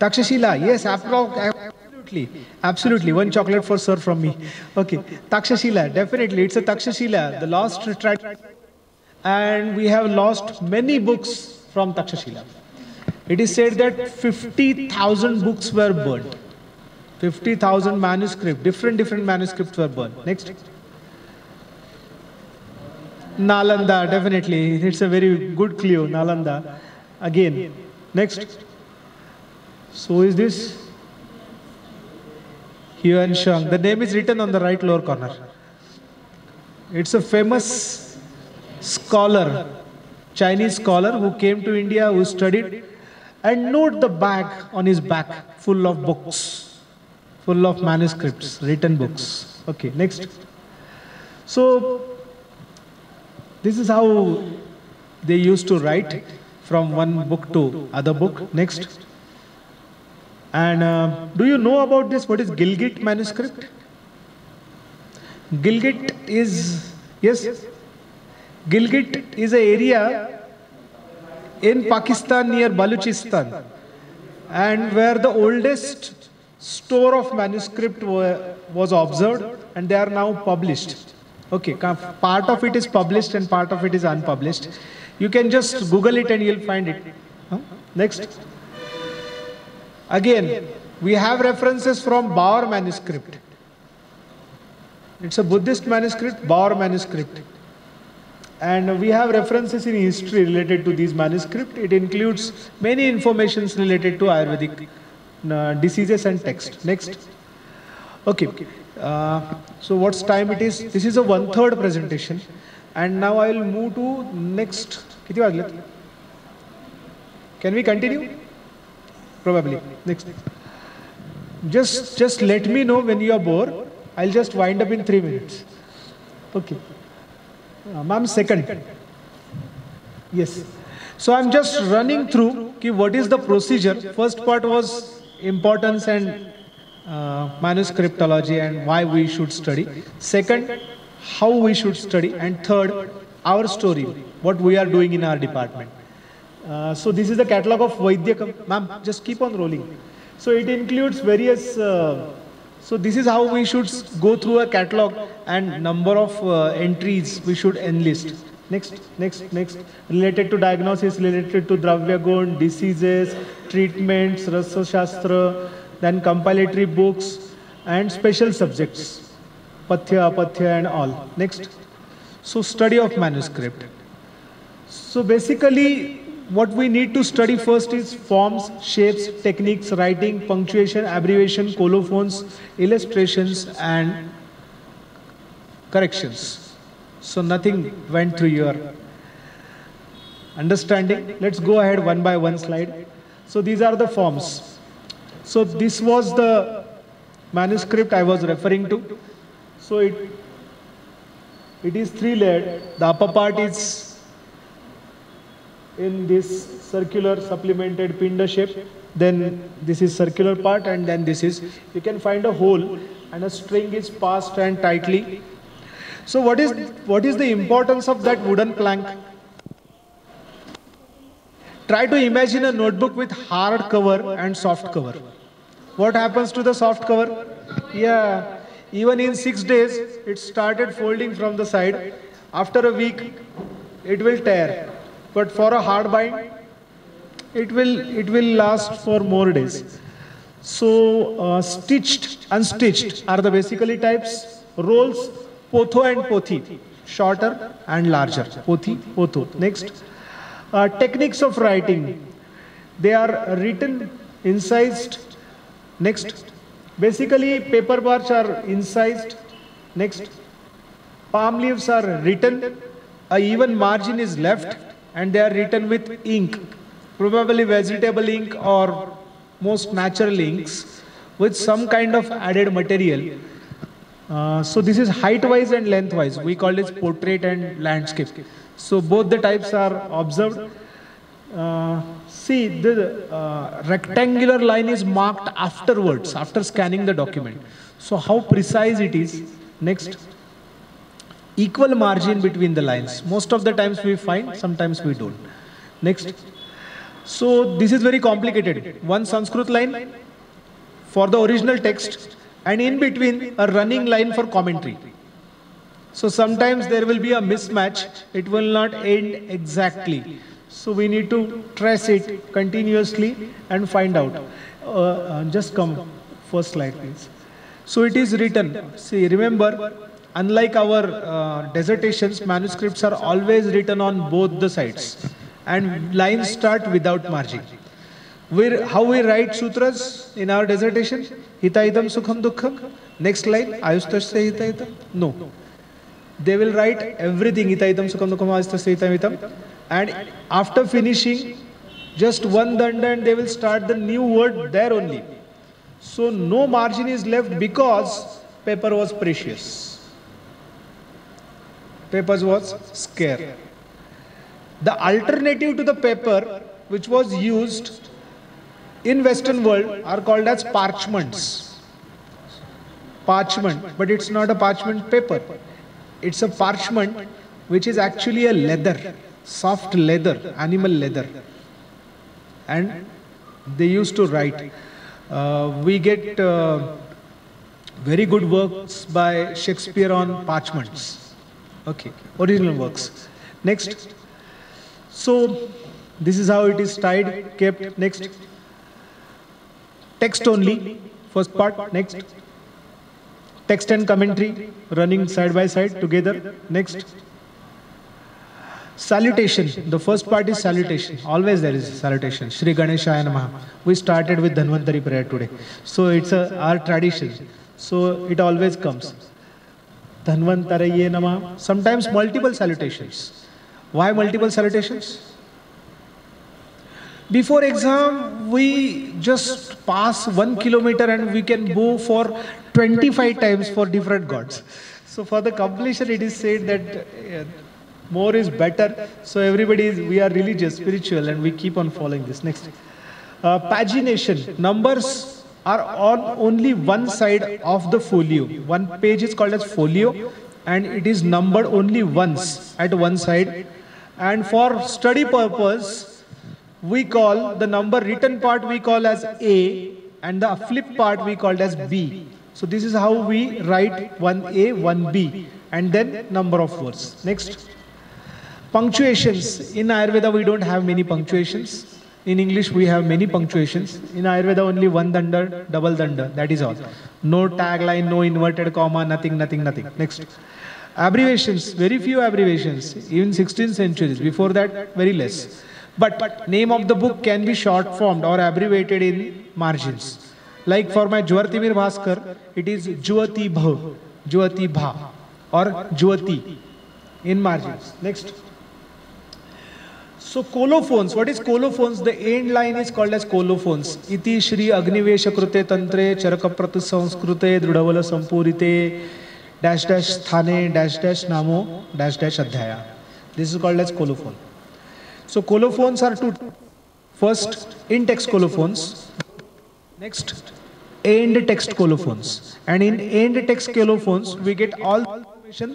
Takshashila yes absolutely absolutely one chocolate for sir from me okay takshashila definitely it's a takshashila the lost retract and we have lost many books from Takshashila. It is said that 50,000 books were burnt. 50,000 manuscripts, different, different manuscripts were burnt. Next. Nalanda, definitely. It's a very good clue, Nalanda. Again. Next. So is this? Huan Shang. The name is written on the right lower corner. It's a famous scholar, Chinese scholar who came to India, who studied, and note the bag on his back full of books, full of manuscripts, written books. Okay, next. So, this is how they used to write from one book to other book. Next. And uh, do you know about this? What is Gilgit manuscript? Gilgit is, yes? Gilgit is an area in Pakistan near Baluchistan and where the oldest store of manuscript was observed and they are now published. Okay, part of it is published and part of it is unpublished. You can just Google it and you'll find it. Huh? Next. Again, we have references from Bower manuscript. It's a Buddhist manuscript, Bower manuscript. And we have references in history related to these manuscripts. It includes many informations related to Ayurvedic uh, diseases and text. Next. Okay. Uh, so what's time it is? This is a one-third presentation. And now I will move to next. Can we continue? Probably. Next. Just, just let me know when you are bored. I'll just wind up in three minutes. Okay. Uh, Ma'am, second. Yes. So I'm just running through ki what is the procedure. First part was importance and uh, manuscriptology and why we should study. Second, how we should study. And third, our story, what we are doing in our department. Uh, so this is the catalog of Vaidyakam. Ma'am, just keep on rolling. So it includes various uh, so this is how we should go through a catalog and number of uh, entries we should enlist. Next, next, next. Related to diagnosis, related to Dravya Gun, diseases, treatments, Rasa Shastra, then compilatory books and special subjects, Pathya, Apathya and all. Next. So study of manuscript. So basically what we need to study first is forms, shapes, techniques, writing, punctuation, abbreviation, colophons, illustrations, and corrections. So nothing went through your understanding. Let's go ahead one by one slide. So these are the forms. So this was the manuscript I was referring to. So it, it is three layered. The upper part is in this circular supplemented pinda shape. Then this is circular part and then this is, you can find a hole and a string is passed and tightly. So what is, what is the importance of that wooden plank? Try to imagine a notebook with hard cover and soft cover. What happens to the soft cover? Yeah, even in six days, it started folding from the side. After a week, it will tear. But for a hard bind, it will, it will last for more days. So uh, stitched, unstitched are the basically types. Rolls, potho and pothi, shorter and larger. Pothi, potho. Next. Uh, techniques of writing. They are written, incised. Next. Basically, paper bars are incised. Next. Palm leaves are written. A even margin is left and they are written with ink. Probably vegetable ink or most natural inks with some kind of added material. Uh, so this is height-wise and length-wise. We call it portrait and landscape. So both the types are observed. Uh, see, the uh, rectangular line is marked afterwards, after scanning the document. So how precise it is. Next. Equal margin between the lines. Most of the times we find, sometimes we don't. Next. So this is very complicated. One Sanskrit line for the original text and in between a running line for commentary. So sometimes there will be a mismatch. It will not end exactly. So we need to trace it continuously and find out. Uh, uh, just come, first slide please. So it is written. See, remember, unlike our uh, dissertations, manuscripts are always written on both the sides. And lines start without margin. we how we write sutras in our dissertation? Hitaitam sukham dukkham. Next line, ayustasya hitaitam. No they will write everything itaitam sukham dukham itam and after finishing just one danda and they will start the new word there only so no margin is left because paper was precious paper was scarce the alternative to the paper which was used in western world are called as parchments parchment but it's not a parchment paper it's a parchment which is actually a leather, soft leather, animal leather. And they used to write. Uh, we get uh, very good works by Shakespeare on parchments. Okay, original works. Next. So, this is how it is tied, kept. Next. Text only, first part. Next text and commentary running side by side together. Next. Salutation. The first part is salutation. Always there is salutation. Shri Ganeshaya Namaha. We started with Dhanvantari prayer today. So it's a, our tradition. So it always comes. Dhanvantaraye Namaha. Sometimes multiple salutations. Why multiple salutations? Before exam, we just pass one kilometer and we can go for 25 times for different gods. So for the completion, it is said that uh, more is better. So everybody is, we are religious, spiritual, and we keep on following this. Next. Uh, pagination. Numbers are on only one side of the folio. One page is called as folio and it is numbered only once at one side. And for study purpose, we call the number written part we call as A and the flip part we called as B. So this is how we write 1A, 1B and then number of words. Next. Punctuations. In Ayurveda we don't have many punctuations. In English we have many punctuations. In Ayurveda only one danda, double danda. That is all. No tagline, no inverted comma, nothing, nothing, nothing. Next. Abbreviations. Very few abbreviations. Even 16th centuries. Before that, very less. But name of the book can be short formed or abbreviated in margins. Like for my Jwartimir Bhaskar, it is Jwati Bha, Jwati Bha or Jwati in margins. Next. So colophones, what is colophones? The end line is called as colophones. Iti Shri Agnivesh Krute Tantre Charakapratu Sanskrute Drudhavala Sampurite dash dash Thane dash dash Namo dash dash Adhyaya. This is called as colophone. So colophones are two. First, in-text colophones. Next, end text colophones. And in end text colophones, we get all information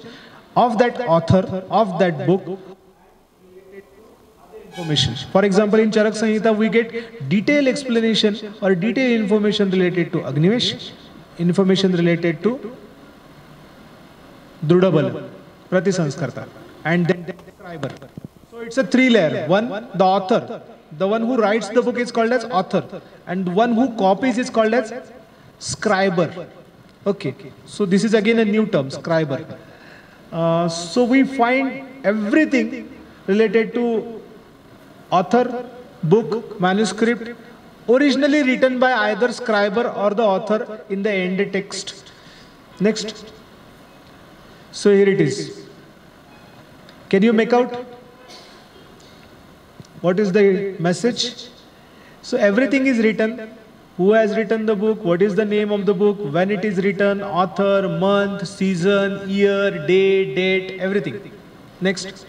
of that author, of that book, information. For example, in Charak Samhita, we get detailed explanation or detailed information related to Agnivesh, information related to Drudabal, Pratisanskarta, and then the scriber. So it's a three layer. One, the author. The one who writes the book is called as author. And one who copies is called as scriber. Okay. So this is again a new term, scriber. Uh, so we find everything related to author, book, manuscript, originally written by either scriber or the author in the end text. Next. So here it is. Can you make out? What is the message? So everything is written. Who has written the book? What is the name of the book? When it is written? Author, month, season, year, day, date, everything. Next.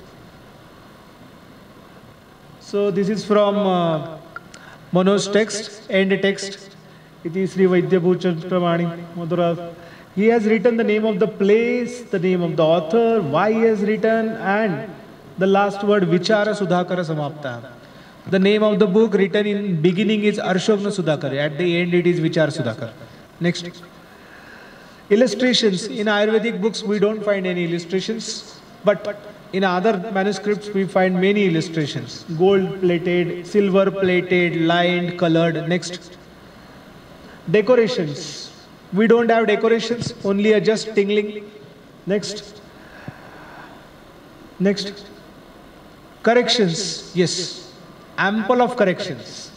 So this is from uh, text, end text. It is Sri Vaidya Bhuchan Pramani Madhura. He has written the name of the place, the name of the author, why he has written, and the last word Vichara Sudhakara Samapta. The name of the book written in beginning is Arshogna Sudhakar. At the end it is Vichara Sudhakar. Next. Illustrations. In Ayurvedic books we don't find any illustrations. But in other manuscripts we find many illustrations. Gold plated, silver plated, lined, colored. Next. Decorations. We don't have decorations, only a just tingling. Next. Next. Corrections. Yes. Ample of corrections.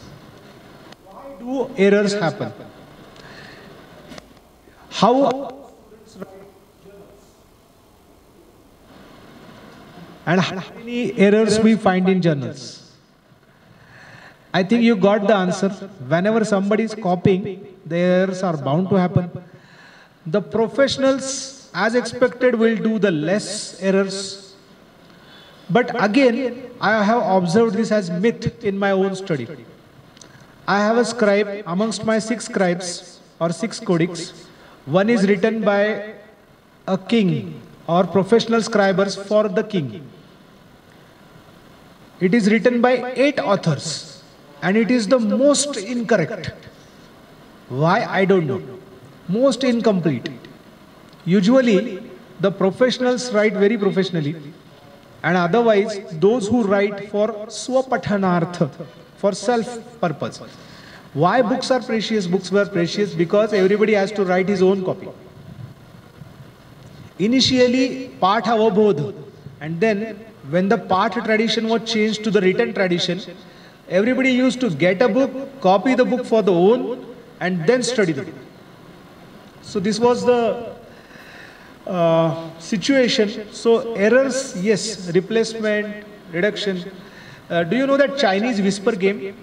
Why do errors happen? How and how many errors we find in journals? I think you got the answer. Whenever somebody is copying, the errors are bound to happen. The professionals, as expected, will do the less errors. But again, I have observed this as myth in my own study. I have a scribe amongst my six scribes or six codics. One is written by a king or professional scribers for the king. It is written by eight authors and it is the most incorrect. Why? I don't know. Most incomplete. Usually, the professionals write very professionally and otherwise those who write for swapathanartha, for self-purpose. Why books are precious? Books were precious because everybody has to write his own copy. Initially, Patha Avabodh, and then when the part tradition was changed to the written tradition, everybody used to get a book, copy the book for the own, and then study the book. So this was the uh, situation. So errors, yes, replacement, reduction. Uh, do you know that Chinese whisper game?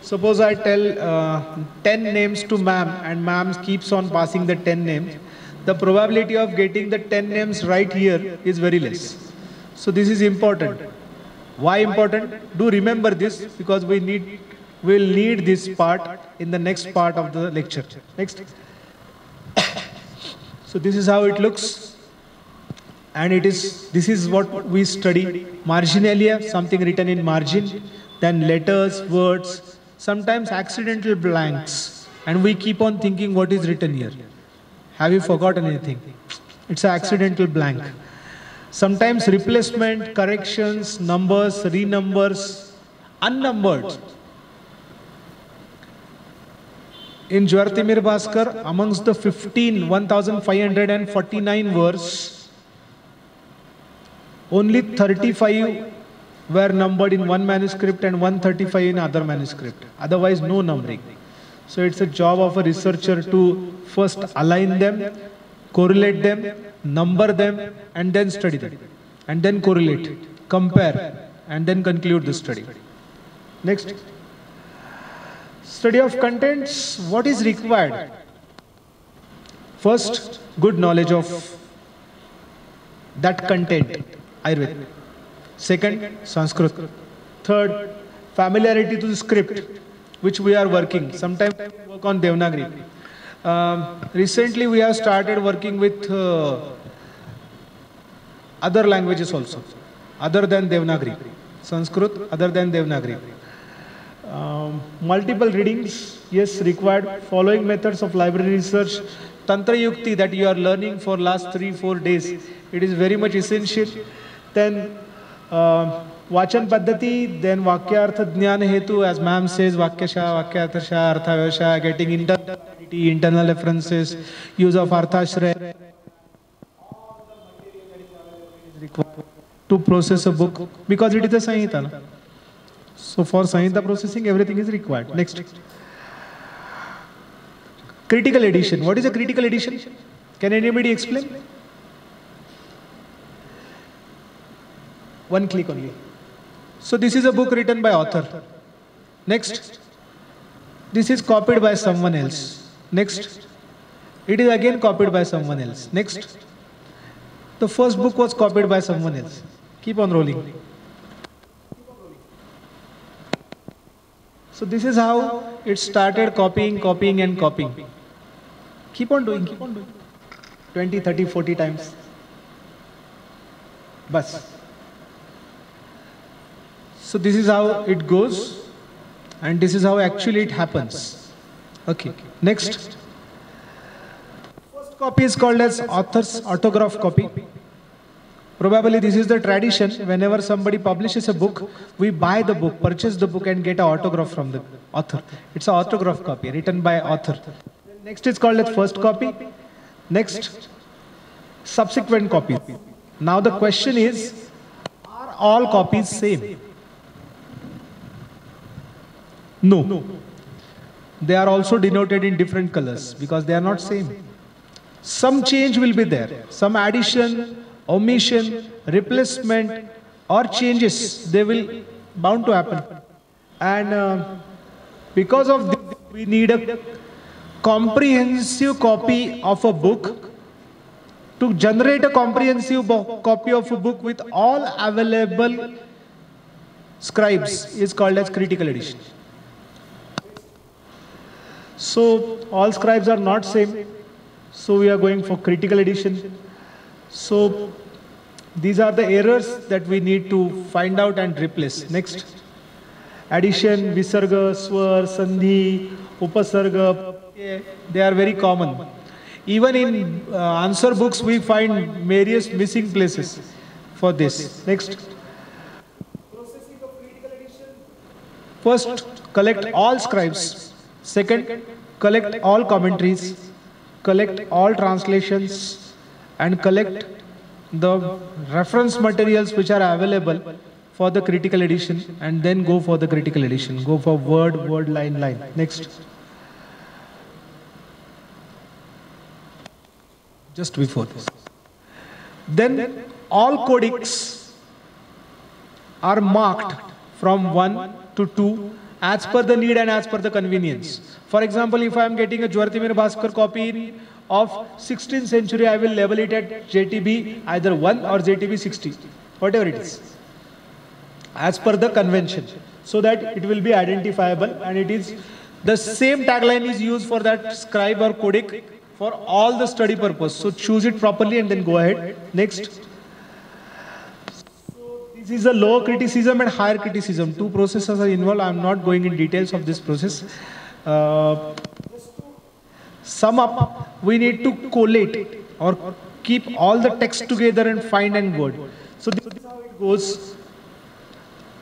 Suppose I tell uh, 10 names to ma'am and ma'am keeps on passing the 10 names. The probability of getting the 10 names right here is very less. So this is important. Why important? Do remember this because we need will need this part in the next part of the lecture. Next. so this is how it looks. And it is this is what we study. Marginalia, something written in margin, then letters, words, sometimes accidental blanks. And we keep on thinking what is written here. Have you forgotten anything? It's an accidental blank. Sometimes replacement, corrections, numbers, renumbers, unnumbered. In Jwartimir Bhaskar, amongst the 15, 1549 verse, only 35 were numbered in one manuscript and 135 in other manuscript. Otherwise, no numbering. So it's a job of a researcher to first align them, correlate them, number them, and then study them. And then correlate, compare, and then conclude the study. Next. Study of contents, what is required? First, good knowledge of that content, Ayurveda. Second, Sanskrit. Third, familiarity to the script, which we are working. Sometimes work on Devanagari. Um, recently, we have started working with uh, other languages also, other than Devanagari. Sanskrit, other than Devanagari. Um, multiple readings, yes, required. Following methods of library research, Tantra Yukti that you are learning for last three, four days, it is very much essential. Then uh, Vachan Paddhati, then Vakyartha Jnana Hetu, as ma'am says, Vakyasha, Vakyarthasha, Arthavasha, getting internal, internal references, use of Arthashraya. to process a book because it is a Samhita. Na? So for Samhita processing, everything is required. Next. Critical edition. What is a critical edition? Can anybody explain? One click only. So this is a book written by author. Next. This is copied by someone else. Next. It is again copied by someone else. Next. The first book was copied by someone else. Keep on rolling. So this is how it started copying, copying and copying. Keep on doing, keep on doing. 20, 30, 40 times. Bus. So this is how it goes and this is how actually it happens. Okay, next. First copy is called as author's autograph copy. Probably this is the tradition. Whenever somebody publishes a book, we buy the book, purchase the book and get an autograph from the author. It's an autograph copy written by author. Next is called as first copy. Next, subsequent copy. Now the question is, are all copies same? No. no. They are also denoted in different colors because they are not same. Some change will be there. Some addition, omission, replacement, or changes, they will bound to happen. And uh, because of this, we need a comprehensive copy of a book. To generate a comprehensive copy of a book with all available scribes is called as critical edition. So all scribes are not same. So we are going for critical edition. So these are the errors that we need to find out and replace. Next. Addition, visarga, swar, sandhi, upasarga, they are very common. Even in uh, answer books, we find various missing places for this. Next. First, collect all scribes. Second, collect all commentaries. Collect all translations and collect the reference materials which are available for the critical edition and then go for the critical edition. Go for word, word, line, line. Next. Just before this. Then all codics are marked from 1 to 2 as per the need and as per the convenience. For example, if I am getting a Jwaratimir Bhaskar copy of 16th century, I will label it at JTB either 1 or JTB 60, whatever it is, as per the convention, so that it will be identifiable and it is the same tagline is used for that scribe or codic for all the study purpose. So choose it properly and then go ahead. Next. Is a low criticism and higher criticism. Two processes are involved. I am not going in details of this process. Uh, sum up, we need to collate or keep all the text together and find and word. So this is how it goes.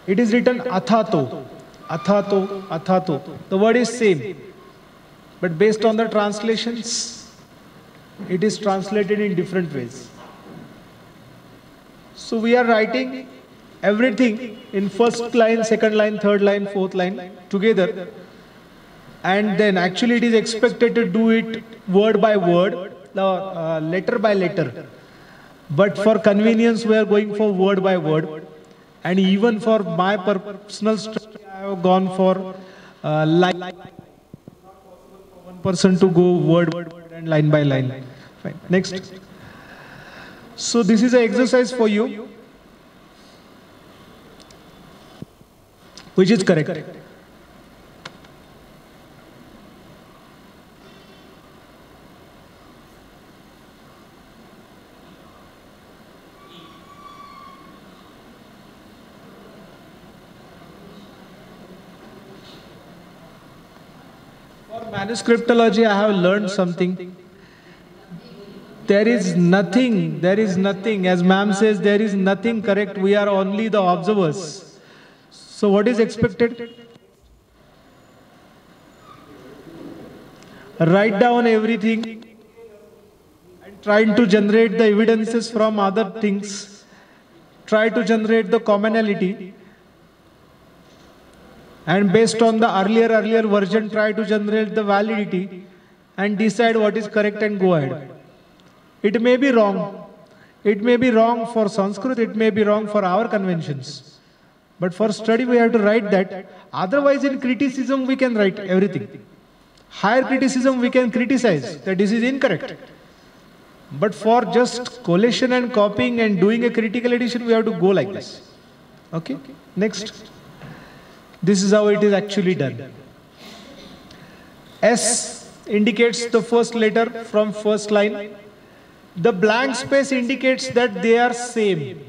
It is written athato, athato, athato. The word is same, but based on the translations, it is translated in different ways. So we are writing everything in first line, second line, third line, fourth line together and then actually it is expected to do it word by word, uh, letter by letter. But for convenience, we are going for word by word. And even for my personal study, I have gone for uh, line, one person to go word, word, word and line by line. Fine. Next. So this is an exercise for you, which is correct. For manuscriptology, I have learned something. There is nothing, there is nothing. As ma'am says, there is nothing correct. We are only the observers. So, what is expected? Write down everything and to generate the evidences from other things. Try to generate the commonality. And based on the earlier earlier version try to generate the validity and decide what is correct and go ahead. It may be wrong. It may be wrong for sanskrit. It may be wrong for our conventions but for study we have to write that otherwise in criticism we can write everything higher criticism we can criticize that this is incorrect but for just collation and copying and doing a critical edition we have to go like this okay next this is how it is actually done. S indicates the first letter from first line. The blank space indicates that they are same.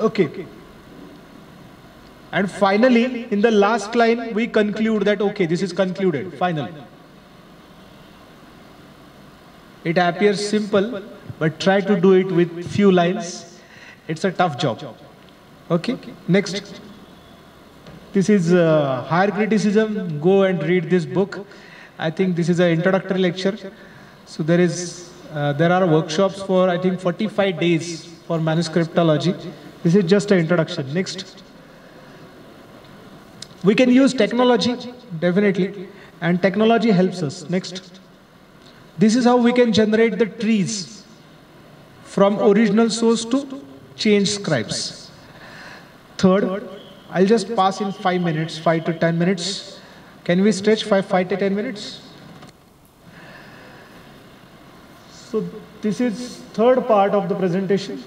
Okay. And finally, in the last line, we conclude that, okay, this is concluded, final. It appears simple, but try to do it with few lines. It's a tough job. Okay, next. This is uh, higher criticism. Go and read this book. I think this is an introductory lecture. So there is, uh, there are workshops for I think 45 days for manuscriptology. This is just an introduction. Next. We can use technology, definitely, and technology helps us. Next. This is how we can generate the trees from original source to change scribes. Third, I'll just pass in five minutes, five to 10 minutes. Can we stretch five, five to 10 minutes? So this is third part of the presentation.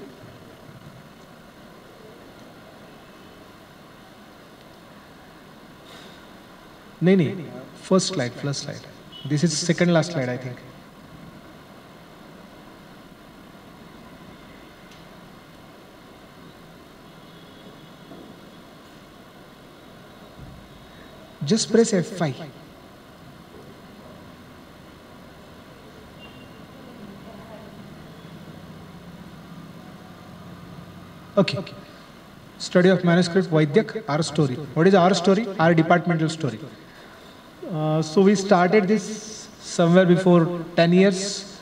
No, no, first slide, first slide. This is second last slide, I think. Just press F5. Okay. Study of manuscript Vaidyak, our story. What is our story? Our departmental story. Uh, so we started this somewhere before 10 years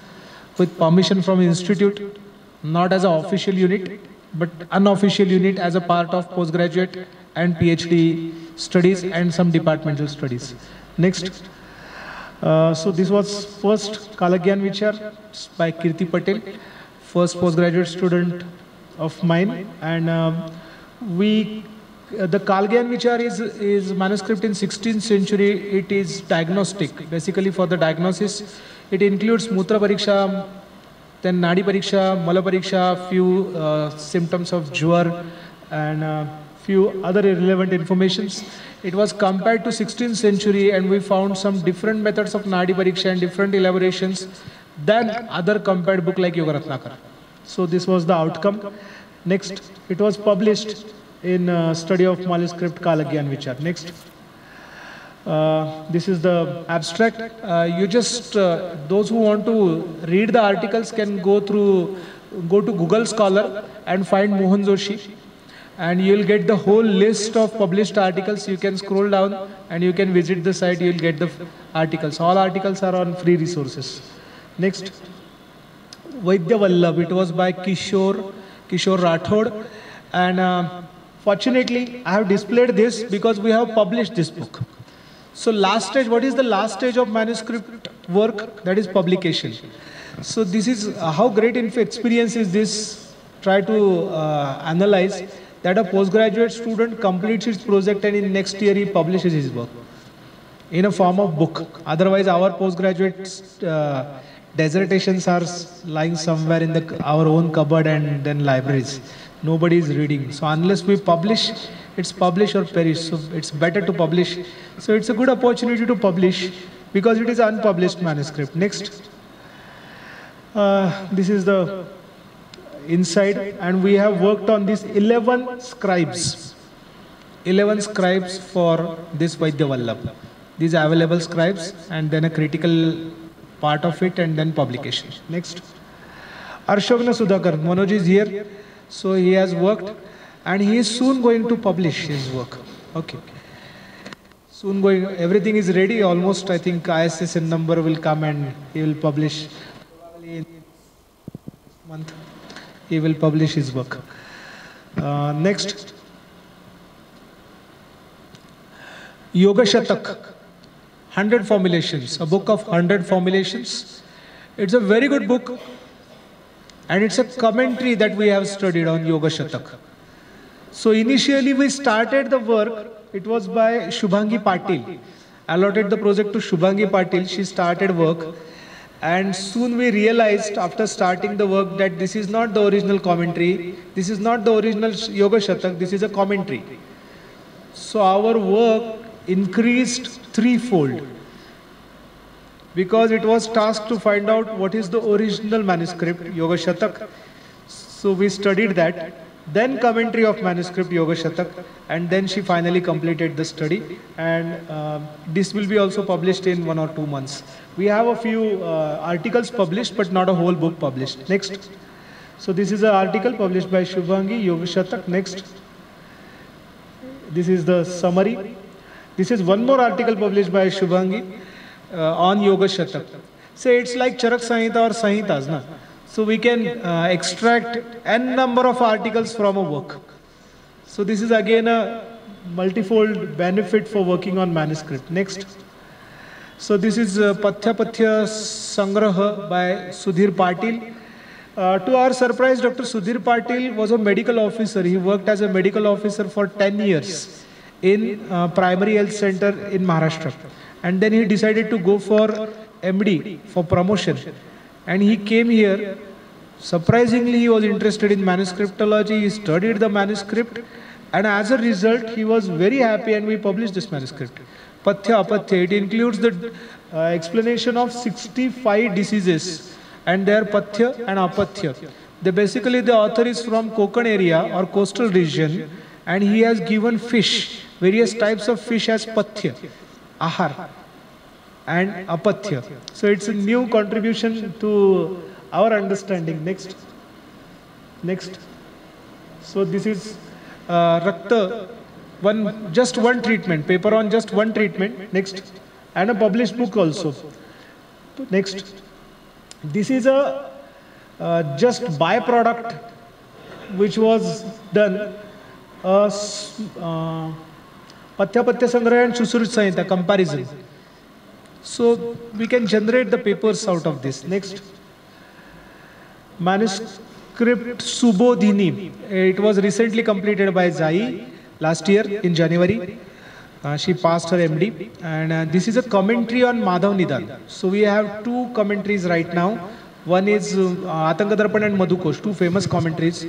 with permission from institute, not as an official unit, but unofficial unit as a part of postgraduate and PhD studies and some departmental studies. Next. Uh, so this was first Kalagyan Vichar by Kirti Patel, first postgraduate student of mine. And um, we, uh, the Kalagyan Vichar is, is manuscript in 16th century. It is diagnostic, basically for the diagnosis. It includes Mutra Pariksha, then Nadi Pariksha, Mala Pariksha, few uh, symptoms of Jwar, and uh, few other relevant informations. It was compared to 16th century and we found some different methods of Nadi Pariksha and different elaborations than other compared book like Yogaratnakar. So this was the outcome. Next, it was published in uh, study of manuscript Kalagyan Vichar. Next. Uh, this is the abstract. Uh, you just, uh, those who want to read the articles can go through, go to Google Scholar and find Mohan Joshi and you'll get the whole list of published articles. You can scroll down and you can visit the site, you'll get the articles. All articles are on free resources. Next, Vaidya Vallabh, it was by Kishore, Kishore Rathod. And uh, fortunately, I have displayed this because we have published this book. So last stage, what is the last stage of manuscript work? That is publication. So this is uh, how great experience is this try to uh, analyze that a postgraduate student completes his project and in next year he publishes his work in a form of book. Otherwise, our postgraduate uh, dissertations are lying somewhere in the, our own cupboard and then libraries. Nobody is reading. So unless we publish, it's publish or perish. So it's better to publish. So it's a good opportunity to publish because it is unpublished manuscript. Next. Uh, this is the inside and we have worked on these 11 scribes. 11 scribes for this Vaidya Vallabh. These available scribes and then a critical part of it and then publication. Next. Arshogna Sudhakar, Manoj is here. So he has worked and he is soon going to publish his work. Okay. Soon going, everything is ready. Almost, I think ISSN number will come and he will publish. Probably month, he will publish his work. Uh, next. Yoga Shatak. 100 formulations, a book of 100 formulations. It's a very good book and it's a commentary that we have studied on Yoga Shatak. So initially we started the work, it was by Shubhangi Patil. Allotted the project to Shubhangi Patil, she started work and soon we realized after starting the work that this is not the original commentary, this is not the original Yoga Shatak, this is a commentary. So our work increased threefold because it was tasked to find out what is the original manuscript Yoga Shatak. So we studied that, then commentary of manuscript Yoga Shatak, and then she finally completed the study. And uh, this will be also published in one or two months. We have a few uh, articles published, but not a whole book published. Next. So this is an article published by Shubhangi Yoga Shatak. Next. This is the summary. This is one more article published by Shubhangi on Yoga Shatak. Say it's like Charak Samhita or Samhitas. Na? So we can uh, extract n number of articles from a work. So this is again a multifold benefit for working on manuscript. Next. So this is uh, Pathya Pathya Sangraha by Sudhir Patil. Uh, to our surprise, Dr. Sudhir Patil was a medical officer. He worked as a medical officer for 10 years in uh, primary health center in Maharashtra. And then he decided to go for MD for promotion. And he came here. Surprisingly, he was interested in manuscriptology. He studied the manuscript. And as a result, he was very happy and we published this manuscript. Pathya Apathya. It includes the uh, explanation of 65 diseases and their Pathya and Apathya. Basically, the author is from Konkan area or coastal region and he has given fish, various types of fish as Pathya, Ahar and Apathya. So it's a new contribution to our understanding. Next. Next. So this is uh, Rakta, one, just one treatment, paper on just one treatment. Next. And a published book also. Next. This is a uh, just byproduct which was done. Uh, uh, Pathya Pathya Sangrah and Sushrut Samhita comparison. So we can generate the papers out of this. Next. Manuscript Subodhini. It was recently completed by Zai last year in January. Uh, she passed her MD. And uh, this is a commentary on Madhav Nidan. So we have two commentaries right now. One is uh, Atanka and Madhukosh, two famous commentaries.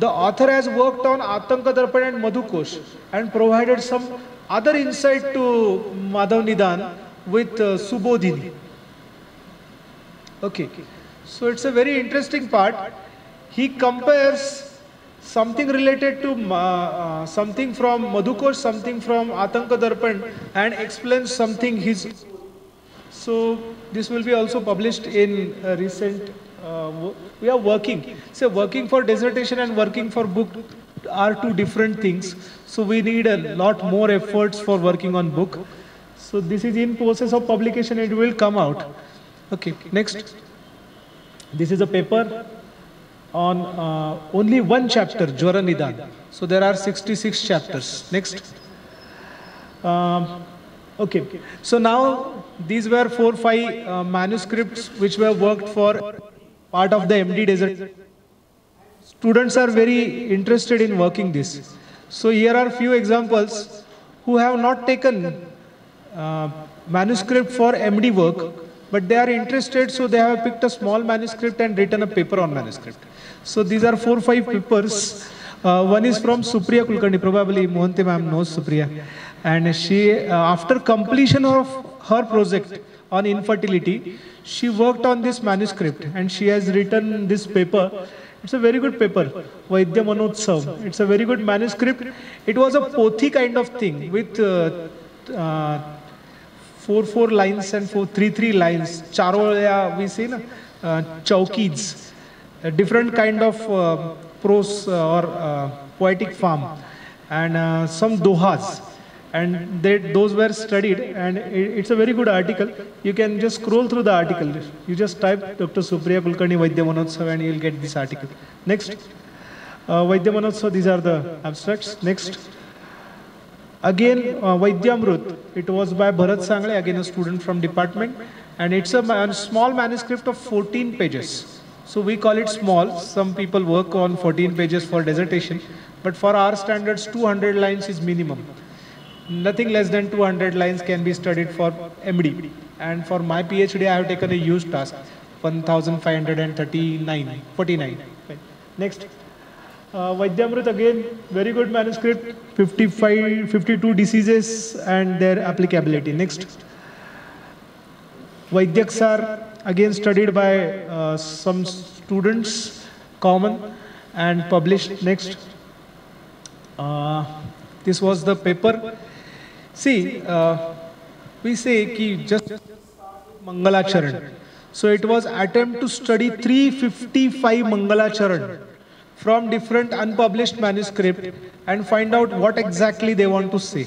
The author has worked on Atanka Darpan and Madhukosh and provided some other insight to Madhav Nidan with uh, Subodhini. Okay, so it's a very interesting part. He compares something related to uh, uh, something from Madhukosh, something from Atanka Darpan and explains something his. So this will be also published in recent, uh, we are working. So working for dissertation and working for book are two different things. So we need a lot more efforts for working on book. So this is in process of publication, it will come out. Okay, next. This is a paper on uh, only one chapter, Jwara Nidan. So there are 66 chapters. Next. Um, okay, so now these were four, five uh, manuscripts which were worked for part of the MD desert students are very interested in working this. So here are few examples who have not taken uh, manuscript for MD work, but they are interested, so they have picked a small manuscript and written a paper on manuscript. So these are four, five papers. Uh, one is from Supriya Kulkarni, probably Mohanty ma'am knows Supriya. And she, uh, after completion of her project on infertility, she worked on this manuscript and she has written this paper. It's a very good paper, Vaidya Manotsav. It's a very good manuscript. It was a pothi kind of thing with uh, uh, four four lines and four three three lines. Charolya, we say, na, uh, chaukids, a different kind of uh, prose uh, or uh, poetic form, and some dohas and they, those were studied and it, it's a very good article. You can just scroll through the article. You just type dr supriya kulkarni vaidya manotsav and you'll get this article. Next. Uh, vaidya manotsav these are the abstracts. Next. Again uh, vaidhyamrut it was by bharat sangle again a student from department. And it's a man, small manuscript of 14 pages. So we call it small. Some people work on 14 pages for dissertation. But for our standards 200 lines is minimum nothing less than 200 lines can be studied for MD. And for my PhD, I have taken a huge task, 1,539, 49. Next. Uh, again, very good manuscript, 55, 52 diseases and their applicability. Next. Vaidyaksar, again studied by uh, some students, common and published. Next. Uh, this was the paper. See, uh, we say ki just, Mangalacharan. So it was attempt to study 355 Mangalacharan from different unpublished manuscript and find out what exactly they want to say.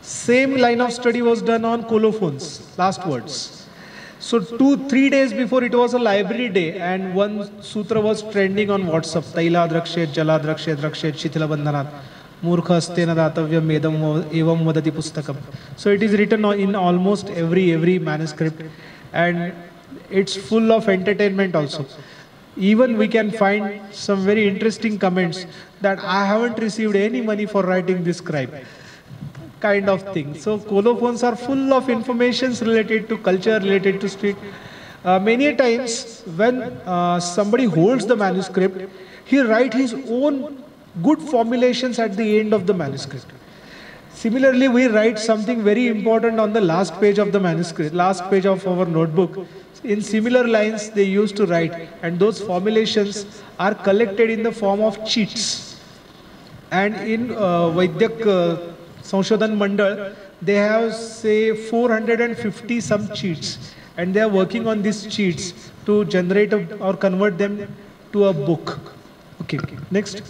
Same line of study was done on colophones, last words. So two, three days before it was a library day and one sutra was trending on WhatsApp. Taila drakshet, jala drakshet, drakshet, shitila bandhanat. मूर्ख अस्तेन दातव्यम एदम एवं वदति पुस्तकम so it is written in almost every every manuscript and it's full of entertainment also even we can find some very interesting comments that i haven't received any money for writing this scribe kind of thing so colophones are full of informations related to culture related to street uh, many times when uh, somebody holds the manuscript he write his own good formulations at the end of the manuscript. Similarly, we write something very important on the last page of the manuscript, last page of our notebook. In similar lines, they used to write, and those formulations are collected in the form of cheats. And in uh, Vaidyak uh, Sanshodhan Mandal, they have, say, 450 some cheats, and they are working on these cheats to generate a, or convert them to a book. Okay, next.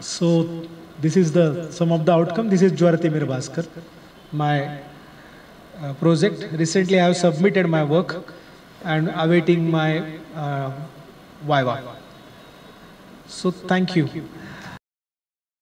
So this is the some of the outcome. This is Jwaratimir Bhaskar, my uh, project. Recently I have submitted my work and awaiting my uh, Viva. So thank you.